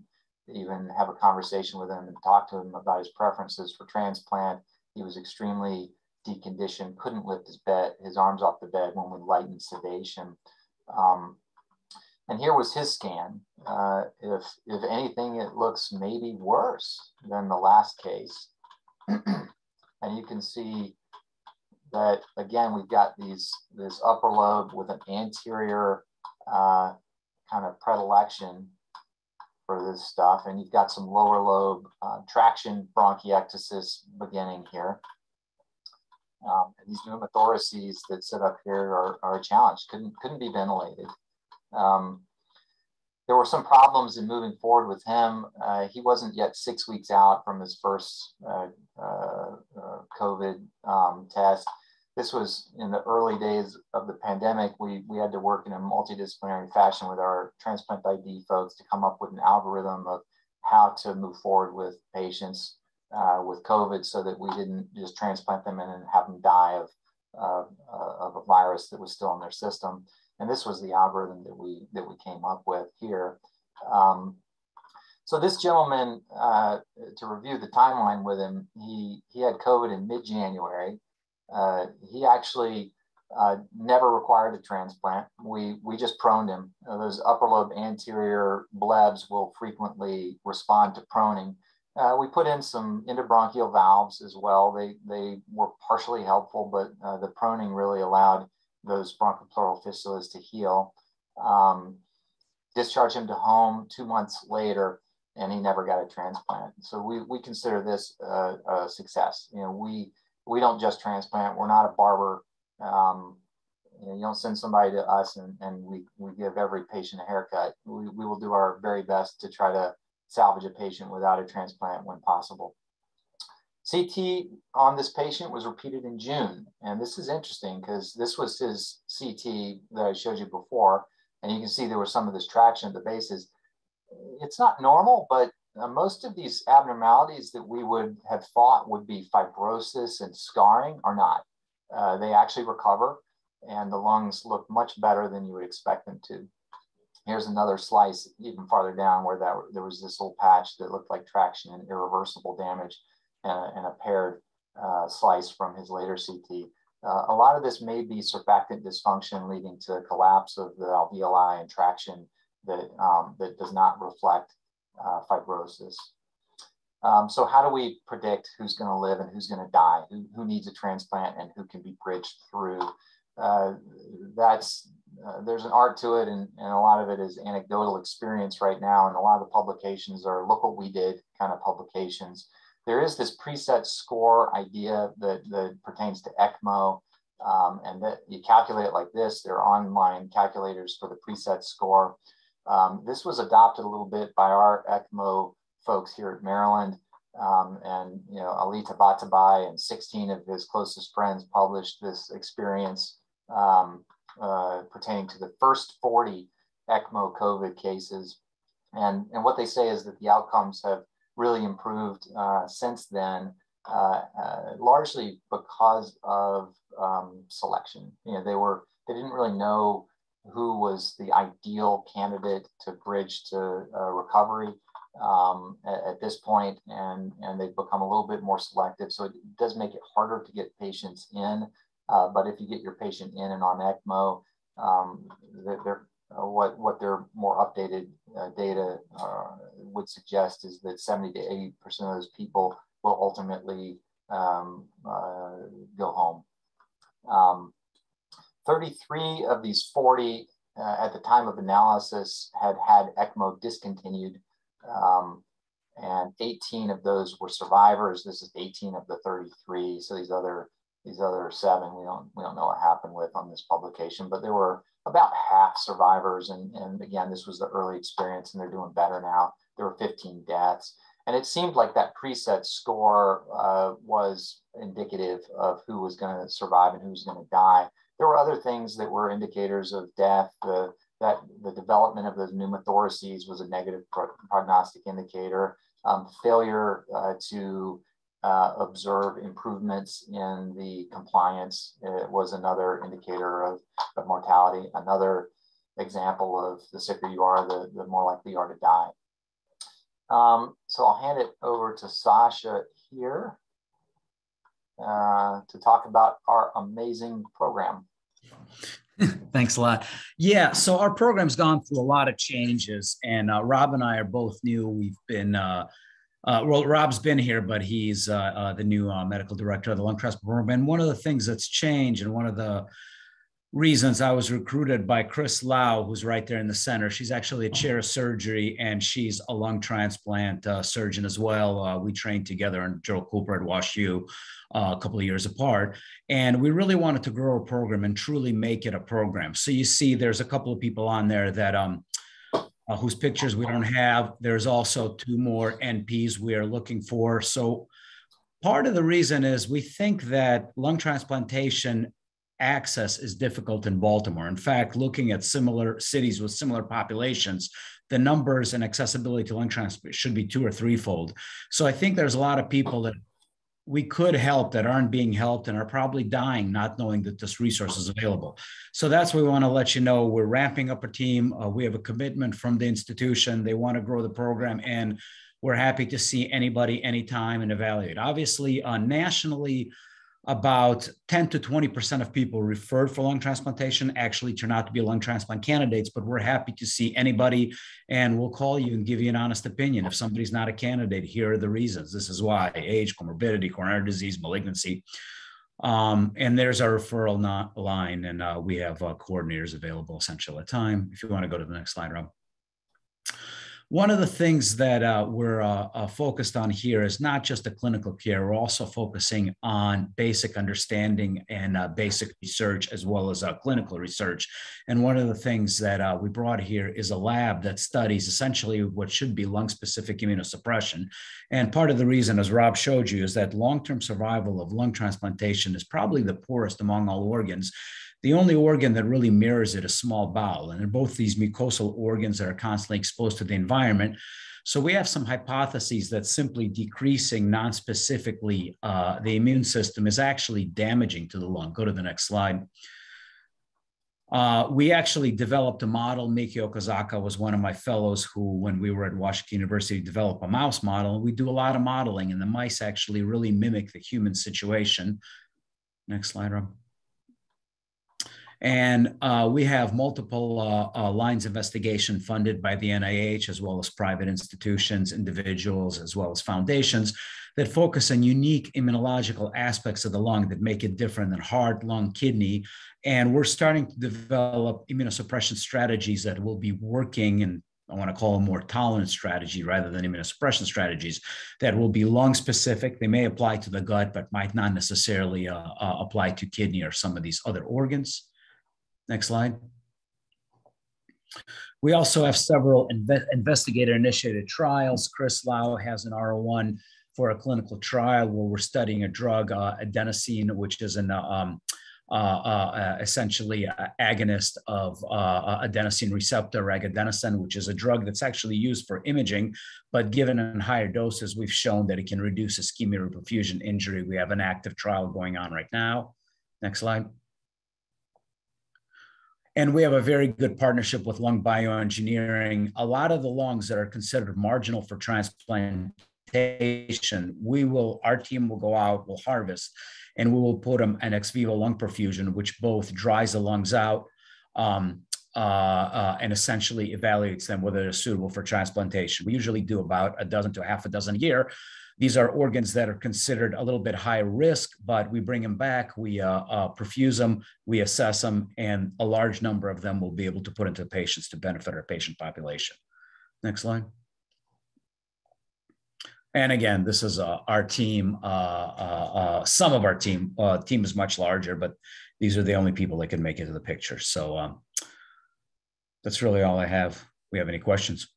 even have a conversation with him and talk to him about his preferences for transplant. He was extremely deconditioned, couldn't lift his bed his arms off the bed when we lightened sedation. Um, And here was his scan. Uh, if, if anything, it looks maybe worse than the last case. and you can see that again, we've got these this upper lobe with an anterior uh, kind of predilection for this stuff. And you've got some lower lobe uh, traction bronchiectasis beginning here. Um, and these pneumothoraces that sit up here are, are a challenge, couldn't, couldn't be ventilated. Um, there were some problems in moving forward with him. Uh, he wasn't yet six weeks out from his first uh, uh, uh COVID um, test. This was in the early days of the pandemic. We, we had to work in a multidisciplinary fashion with our transplant ID folks to come up with an algorithm of how to move forward with patients uh, with COVID so that we didn't just transplant them and have them die of, uh, of a virus that was still in their system. And this was the algorithm that we that we came up with here. Um, so this gentleman, uh, to review the timeline with him, he he had COVID in mid-January. Uh, he actually uh, never required a transplant. We we just proned him. Uh, those upper lobe anterior blebs will frequently respond to proning. Uh, we put in some endobronchial valves as well. They they were partially helpful, but uh, the proning really allowed those bronchopleural fistulas to heal. Um, discharge him to home two months later, and he never got a transplant. So we, we consider this a, a success. You know, we we don't just transplant. We're not a barber. Um, you, know, you don't send somebody to us and, and we, we give every patient a haircut. We, we will do our very best to try to salvage a patient without a transplant when possible. CT on this patient was repeated in June. And this is interesting because this was his CT that I showed you before. And you can see there was some of this traction at the bases. It's not normal, but uh, most of these abnormalities that we would have thought would be fibrosis and scarring are not. Uh, they actually recover and the lungs look much better than you would expect them to. Here's another slice even farther down where that, there was this little patch that looked like traction and irreversible damage and a, and a paired uh, slice from his later CT. Uh, a lot of this may be surfactant dysfunction leading to collapse of the alveoli and traction that, um, that does not reflect uh, fibrosis. Um, so how do we predict who's going to live and who's going to die, who, who needs a transplant and who can be bridged through? Uh, that's uh, there's an art to it, and, and a lot of it is anecdotal experience right now. And a lot of the publications are look what we did kind of publications there is this preset score idea that, that pertains to ECMO, um, and that you calculate it like this. There are online calculators for the preset score. Um, this was adopted a little bit by our ECMO folks here at Maryland. Um, and you know, Ali Tabatabai and 16 of his closest friends published this experience um, uh, pertaining to the first 40 ECMO COVID cases. And, and what they say is that the outcomes have really improved uh, since then, uh, uh, largely because of um, selection. You know, they were they didn't really know who was the ideal candidate to bridge to recovery um, at, at, this point, and and they've become a little bit more selective. So it does make it harder to get patients in. Uh, but if you get your patient in and on ECMO, um, they're, uh, what what their more updated uh, data uh, would suggest is that 70 to 80 percent of those people will ultimately um, uh, go home. Um, 33 of these 40 uh, at the time of analysis had had ECMO discontinued, um, and 18 of those were survivors. This is 18 of the 33. So these other these other seven we don't we don't know what happened with on this publication, but there were about half survivors. And, and again, this was the early experience and they're doing better now. There were 15 deaths. And it seemed like that preset score uh, was indicative of who was going to survive and who was going to die. There were other things that were indicators of death. The, that the development of those pneumothoraces was a negative pro prognostic indicator. Um, failure uh, to uh, observe improvements in the compliance. It was another indicator of, of mortality, another example of the sicker you are, the, the more likely you are to die. Um, so I'll hand it over to Sasha here uh, to talk about our amazing program. Thanks a lot. Yeah, so our program's gone through a lot of changes, and uh, Rob and I are both new. We've been, uh, uh, well, Rob's been here, but he's uh, uh, the new uh, medical director of the lung Trust program. And one of the things that's changed, and one of the reasons I was recruited by Chris Lau, who's right there in the center. She's actually a chair of surgery and she's a lung transplant uh, surgeon as well. Uh, we trained together in Joel Cooper at Wash U uh, a couple of years apart. And we really wanted to grow a program and truly make it a program. So you see, there's a couple of people on there that um, uh, whose pictures we don't have. There's also two more NPs we are looking for. So part of the reason is we think that lung transplantation access is difficult in Baltimore. In fact, looking at similar cities with similar populations, the numbers and accessibility to lung transplant should be two or threefold. So I think there's a lot of people that we could help that aren't being helped and are probably dying not knowing that this resource is available. So that's what we want to let you know. We're ramping up a team. Uh, we have a commitment from the institution. They want to grow the program and we're happy to see anybody anytime and evaluate. Obviously, uh, nationally, about 10 to 20% of people referred for lung transplantation actually turn out to be lung transplant candidates, but we're happy to see anybody and we'll call you and give you an honest opinion. If somebody's not a candidate, here are the reasons. This is why age, comorbidity, coronary disease, malignancy. Um, and there's our referral line, and uh, we have uh, coordinators available essentially at time. If you want to go to the next slide, Rob. One of the things that uh, we're uh, uh, focused on here is not just the clinical care, we're also focusing on basic understanding and uh, basic research as well as uh, clinical research. And one of the things that we brought here is a lab that studies essentially what should be lung specific immunosuppression. And part of the reason, as Rob showed you, is that long term survival of lung transplantation is probably the poorest among all organs. The only organ that really mirrors it is small bowel. And they're both these mucosal organs that are constantly exposed to the environment. So we have some hypotheses that simply decreasing non-specifically uh, the immune system is actually damaging to the lung. Go to the next slide. Uh, we actually developed a model. Miki Okazaki was one of my fellows who, when we were at Washington University, developed a mouse model. We do a lot of modeling, and the mice actually really mimic the human situation. Next slide, Rob. And uh, we have multiple uh, uh, lines of investigation funded by the NIH, as well as private institutions, individuals, as well as foundations that focus on unique immunological aspects of the lung that make it different than heart, lung, kidney. And we're starting to develop immunosuppression strategies that will be working and I want to call them more tolerant strategy rather than immunosuppression strategies that will be lung specific. They may apply to the gut, but might not necessarily uh, uh, apply to kidney or some of these other organs. Next slide. We also have several inve investigator initiated trials. Chris Lau has an R01 for a clinical trial where we're studying a drug, uh, adenosine, which is an um, uh, uh, essentially agonist of uh, uh, adenosine receptor, regadenoson, which is a drug that's actually used for imaging, but given in higher doses, we've shown that it can reduce ischemia reperfusion injury. We have an active trial going on right now. Next slide. And we have a very good partnership with lung bioengineering. A lot of the lungs that are considered marginal for transplantation, we will, our team will go out, will harvest, and we will put them an ex vivo lung perfusion, which both dries the lungs out um, uh, uh, and essentially evaluates them whether they're suitable for transplantation. We usually do about a dozen to half a dozen a year, these are organs that are considered a little bit high risk, but we bring them back, we uh, uh, perfuse them, we assess them, and a large number of them will be able to put into patients to benefit our patient population. Next slide. And again, this is uh, our team. Uh, uh, uh, some of our team team is much larger, but these are the only people that can make it to the picture. So um, that's really all I have. We have any questions?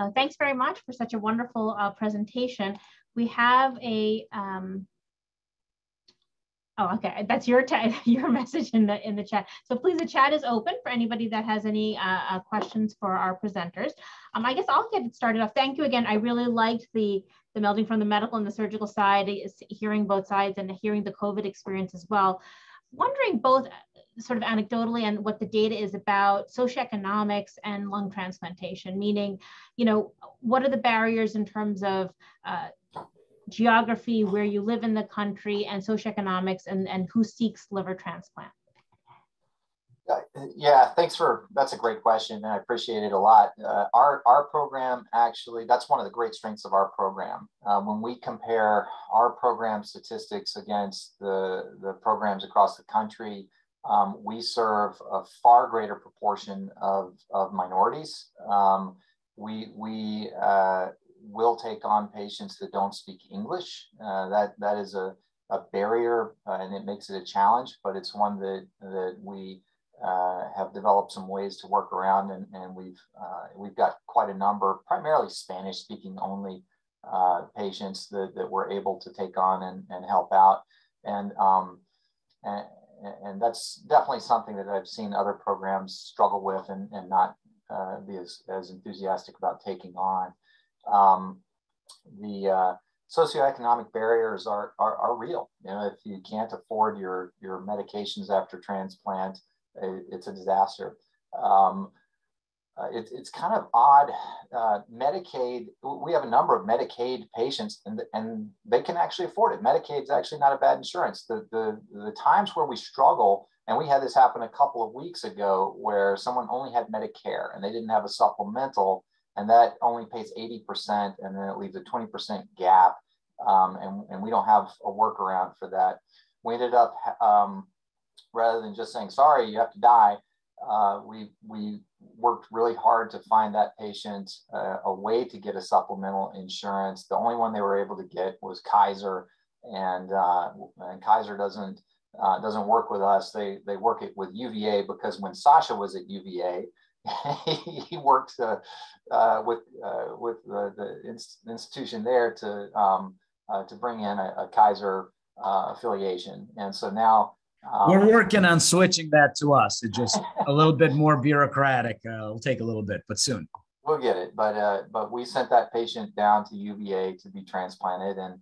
Uh, thanks very much for such a wonderful uh, presentation. We have a, um, oh, okay, that's your your message in the in the chat. So please, the chat is open for anybody that has any uh, uh, questions for our presenters. Um, I guess I'll get it started off. Thank you again. I really liked the the melding from the medical and the surgical side, hearing both sides and hearing the COVID experience as well. Wondering both sort of anecdotally and what the data is about socioeconomics and lung transplantation, meaning, you know, what are the barriers in terms of uh, geography, where you live in the country, and socioeconomics, and, and who seeks liver transplant? Yeah, thanks for that's a great question, and I appreciate it a lot. Uh, our our program actually that's one of the great strengths of our program. Uh, when we compare our program statistics against the the programs across the country, um, we serve a far greater proportion of of minorities. Um, we we uh, will take on patients that don't speak English. Uh, that that is a a barrier, uh, and it makes it a challenge, but it's one that that we uh, have developed some ways to work around, and, and we've uh, we've got quite a number, primarily Spanish-speaking only uh, patients that, that we're able to take on and, and help out, and, um, and and that's definitely something that I've seen other programs struggle with and, and not uh, be as, as enthusiastic about taking on. Um, the uh, socioeconomic barriers are, are, are real. You know, if you can't afford your your medications after transplant, it's a disaster. Um, uh, it, it's kind of odd. Uh, Medicaid, we have a number of Medicaid patients and, and they can actually afford it. Medicaid is actually not a bad insurance. The, the, the times where we struggle, and we had this happen a couple of weeks ago where someone only had Medicare and they didn't have a supplemental, and that only pays 80%, and then it leaves a 20% gap. Um, and, and we don't have a workaround for that. We ended up um, rather than just saying, sorry, you have to die, uh, we, we worked really hard to find that patient uh, a way to get a supplemental insurance. The only one they were able to get was Kaiser, and, uh, and Kaiser doesn't uh, doesn't work with us. They they work it with UVA because when Sasha was at UVA, he worked uh, uh, with with the, the institution there to um, to bring in a, a Kaiser affiliation, and so now um, We're working on switching that to us. It's just a little bit more bureaucratic. Uh, it'll take a little bit, but soon. We'll get it, but uh, but we sent that patient down to UVA to be transplanted, and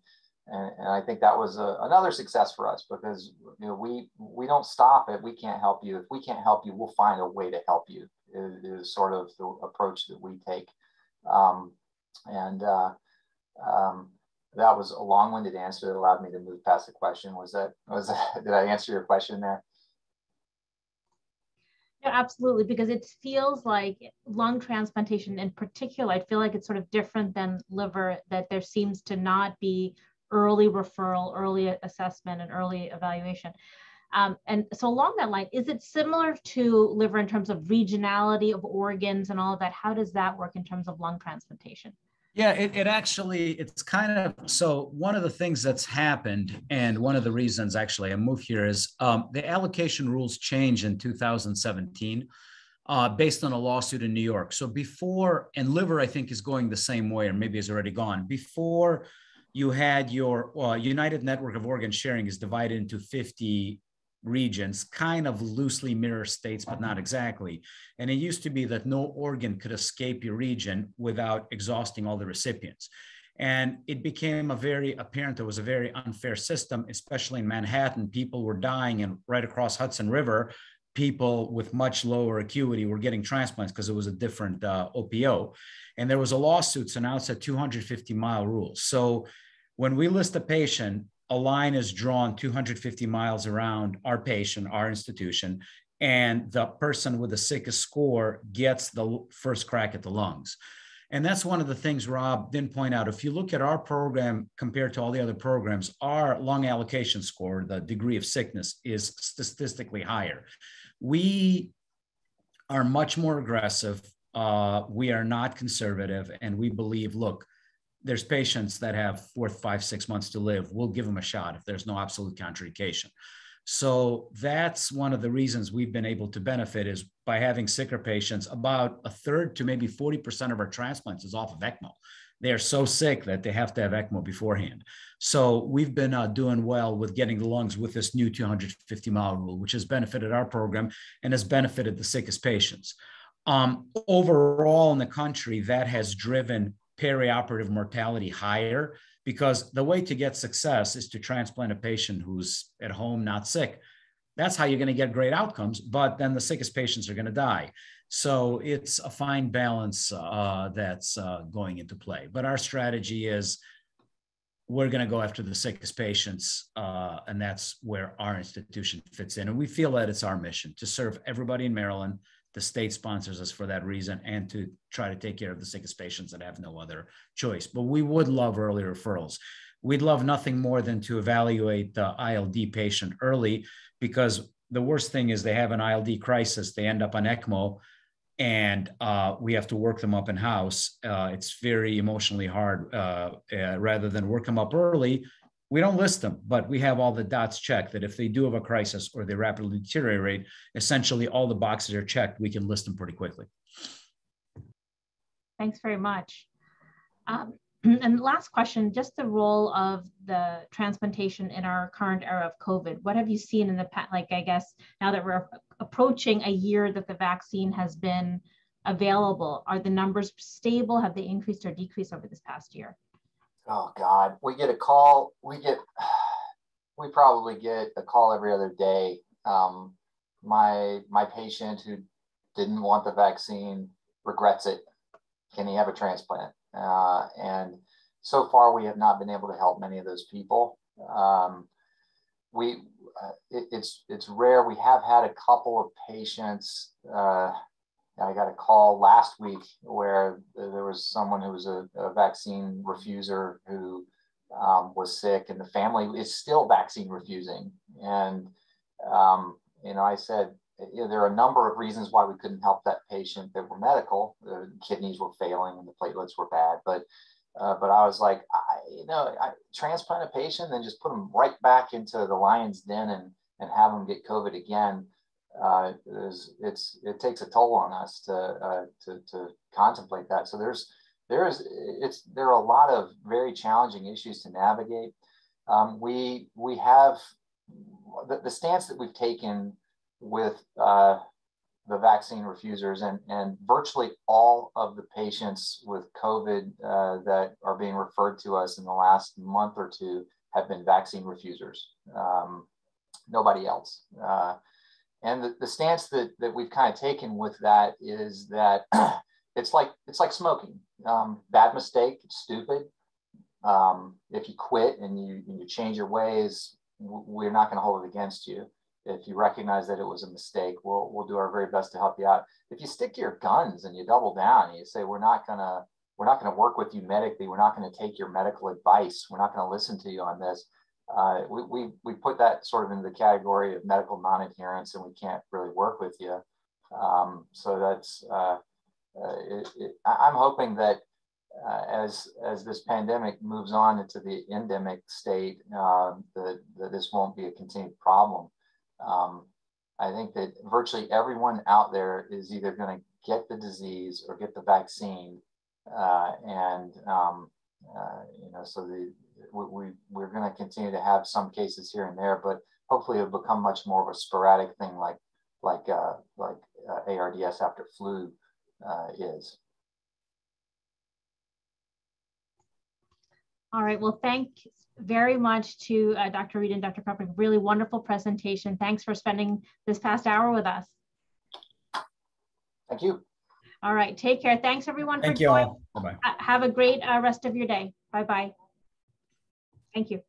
and, and I think that was a, another success for us because you know we we don't stop it. We can't help you. If we can't help you, we'll find a way to help you. Is, is sort of the approach that we take, um, and uh, um, that was a long-winded answer that allowed me to move past the question. Was that was that, did I answer your question there? Yeah, absolutely, because it feels like lung transplantation in particular, I feel like it's sort of different than liver, that there seems to not be early referral, early assessment, and early evaluation. Um, and so along that line, is it similar to liver in terms of regionality of organs and all of that? How does that work in terms of lung transplantation? Yeah, it, it actually, it's kind of, so one of the things that's happened, and one of the reasons actually I moved here is um, the allocation rules changed in 2017 uh, based on a lawsuit in New York. So before, and liver, I think, is going the same way, or maybe is already gone. Before you had your uh, United Network of Organ Sharing is divided into 50 regions kind of loosely mirror states, but not exactly. And it used to be that no organ could escape your region without exhausting all the recipients. And it became a very apparent, it was a very unfair system, especially in Manhattan. People were dying, and right across Hudson River, people with much lower acuity were getting transplants because it was a different uh, OPO. And there was a lawsuit, so now it's a 250 mile rule. So when we list a patient, a line is drawn 250 miles around our patient, our institution, and the person with the sickest score gets the first crack at the lungs. And that's one of the things Rob didn't point out. If you look at our program compared to all the other programs, our lung allocation score, the degree of sickness, is statistically higher. We are much more aggressive. Uh, we are not conservative, and we believe, look, there's patients that have four, five, six months to live. We'll give them a shot if there's no absolute contraindication. So that's one of the reasons we've been able to benefit is by having sicker patients. About a third to maybe 40% of our transplants is off of ECMO. They are so sick that they have to have ECMO beforehand. So we've been uh, doing well with getting the lungs with this new 250 mile rule, which has benefited our program and has benefited the sickest patients. Um, overall in the country, that has driven perioperative mortality higher because the way to get success is to transplant a patient who's at home not sick that's how you're going to get great outcomes. But then the sickest patients are going to die. So it's a fine balance uh, that's uh, going into play. But our strategy is we're going to go after the sickest patients, uh, and that's where our institution fits in. And we feel that it's our mission to serve everybody in Maryland. The state sponsors us for that reason, and to try to take care of the sickest patients that have no other choice. But we would love early referrals. We'd love nothing more than to evaluate the ILD patient early because the worst thing is they have an ILD crisis, they end up on ECMO, and uh, we have to work them up in house. Uh, it's very emotionally hard. Uh, uh, rather than work them up early, we don't list them, but we have all the dots checked that if they do have a crisis or they rapidly deteriorate, essentially all the boxes are checked. We can list them pretty quickly. Thanks very much. Um, and last question, just the role of the transplantation in our current era of COVID. What have you seen in the past, like I guess now that we're approaching a year that the vaccine has been available, are the numbers stable? Have they increased or decreased over this past year? Oh God, we get a call, we get, we probably get a call every other day. Um, my, my patient who didn't want the vaccine regrets it. Can he have a transplant? Uh, and so far, we have not been able to help many of those people. Um, we uh, it, it's it's rare. We have had a couple of patients. Uh, I got a call last week where there was someone who was a, a vaccine refuser who um, was sick, and the family is still vaccine refusing. And um, you know, I said, you know, there are a number of reasons why we couldn't help that patient that were medical. The kidneys were failing and the platelets were bad. But uh, but I was like, I, you know, I transplant a patient, then just put them right back into the lion's den and and have them get COVID again. Uh, is, it's it takes a toll on us to, uh, to to contemplate that. So there's there is it's there are a lot of very challenging issues to navigate. Um, we we have the, the stance that we've taken with uh, the vaccine refusers, and, and virtually all of the patients with COVID uh, that are being referred to us in the last month or two have been vaccine refusers. Um, nobody else. Uh, and the, the stance that, that we've kind of taken with that is that it's like it's like smoking. Um, bad mistake, stupid. Um, if you quit and you, and you change your ways, we're not going to hold it against you if you recognize that it was a mistake, we'll we'll do our very best to help you out. If you stick to your guns and you double down and you say we're not gonna we're not gonna work with you medically, we're not gonna take your medical advice, we're not gonna listen to you on this. Uh, we, we we put that sort of into the category of medical non-adherence, and we can't really work with you. Um, so that's uh, uh, it, it, I'm hoping that uh, as as this pandemic moves on into the endemic state, uh, that, that this won't be a continued problem. Um, I think that virtually everyone out there is either going to get the disease or get the vaccine, uh, and um, uh, you know, so the we, we are going to continue to have some cases here and there, but hopefully it'll become much more of a sporadic thing, like like uh, like uh, ARDS after flu uh, is. All right. Well, thank very much to uh, Dr. Reed and Dr. Krupnick. Really wonderful presentation. Thanks for spending this past hour with us. Thank you. All right. Take care. Thanks everyone Thank for you joining. all. Bye-bye. Have a great uh, rest of your day. Bye-bye. Thank you.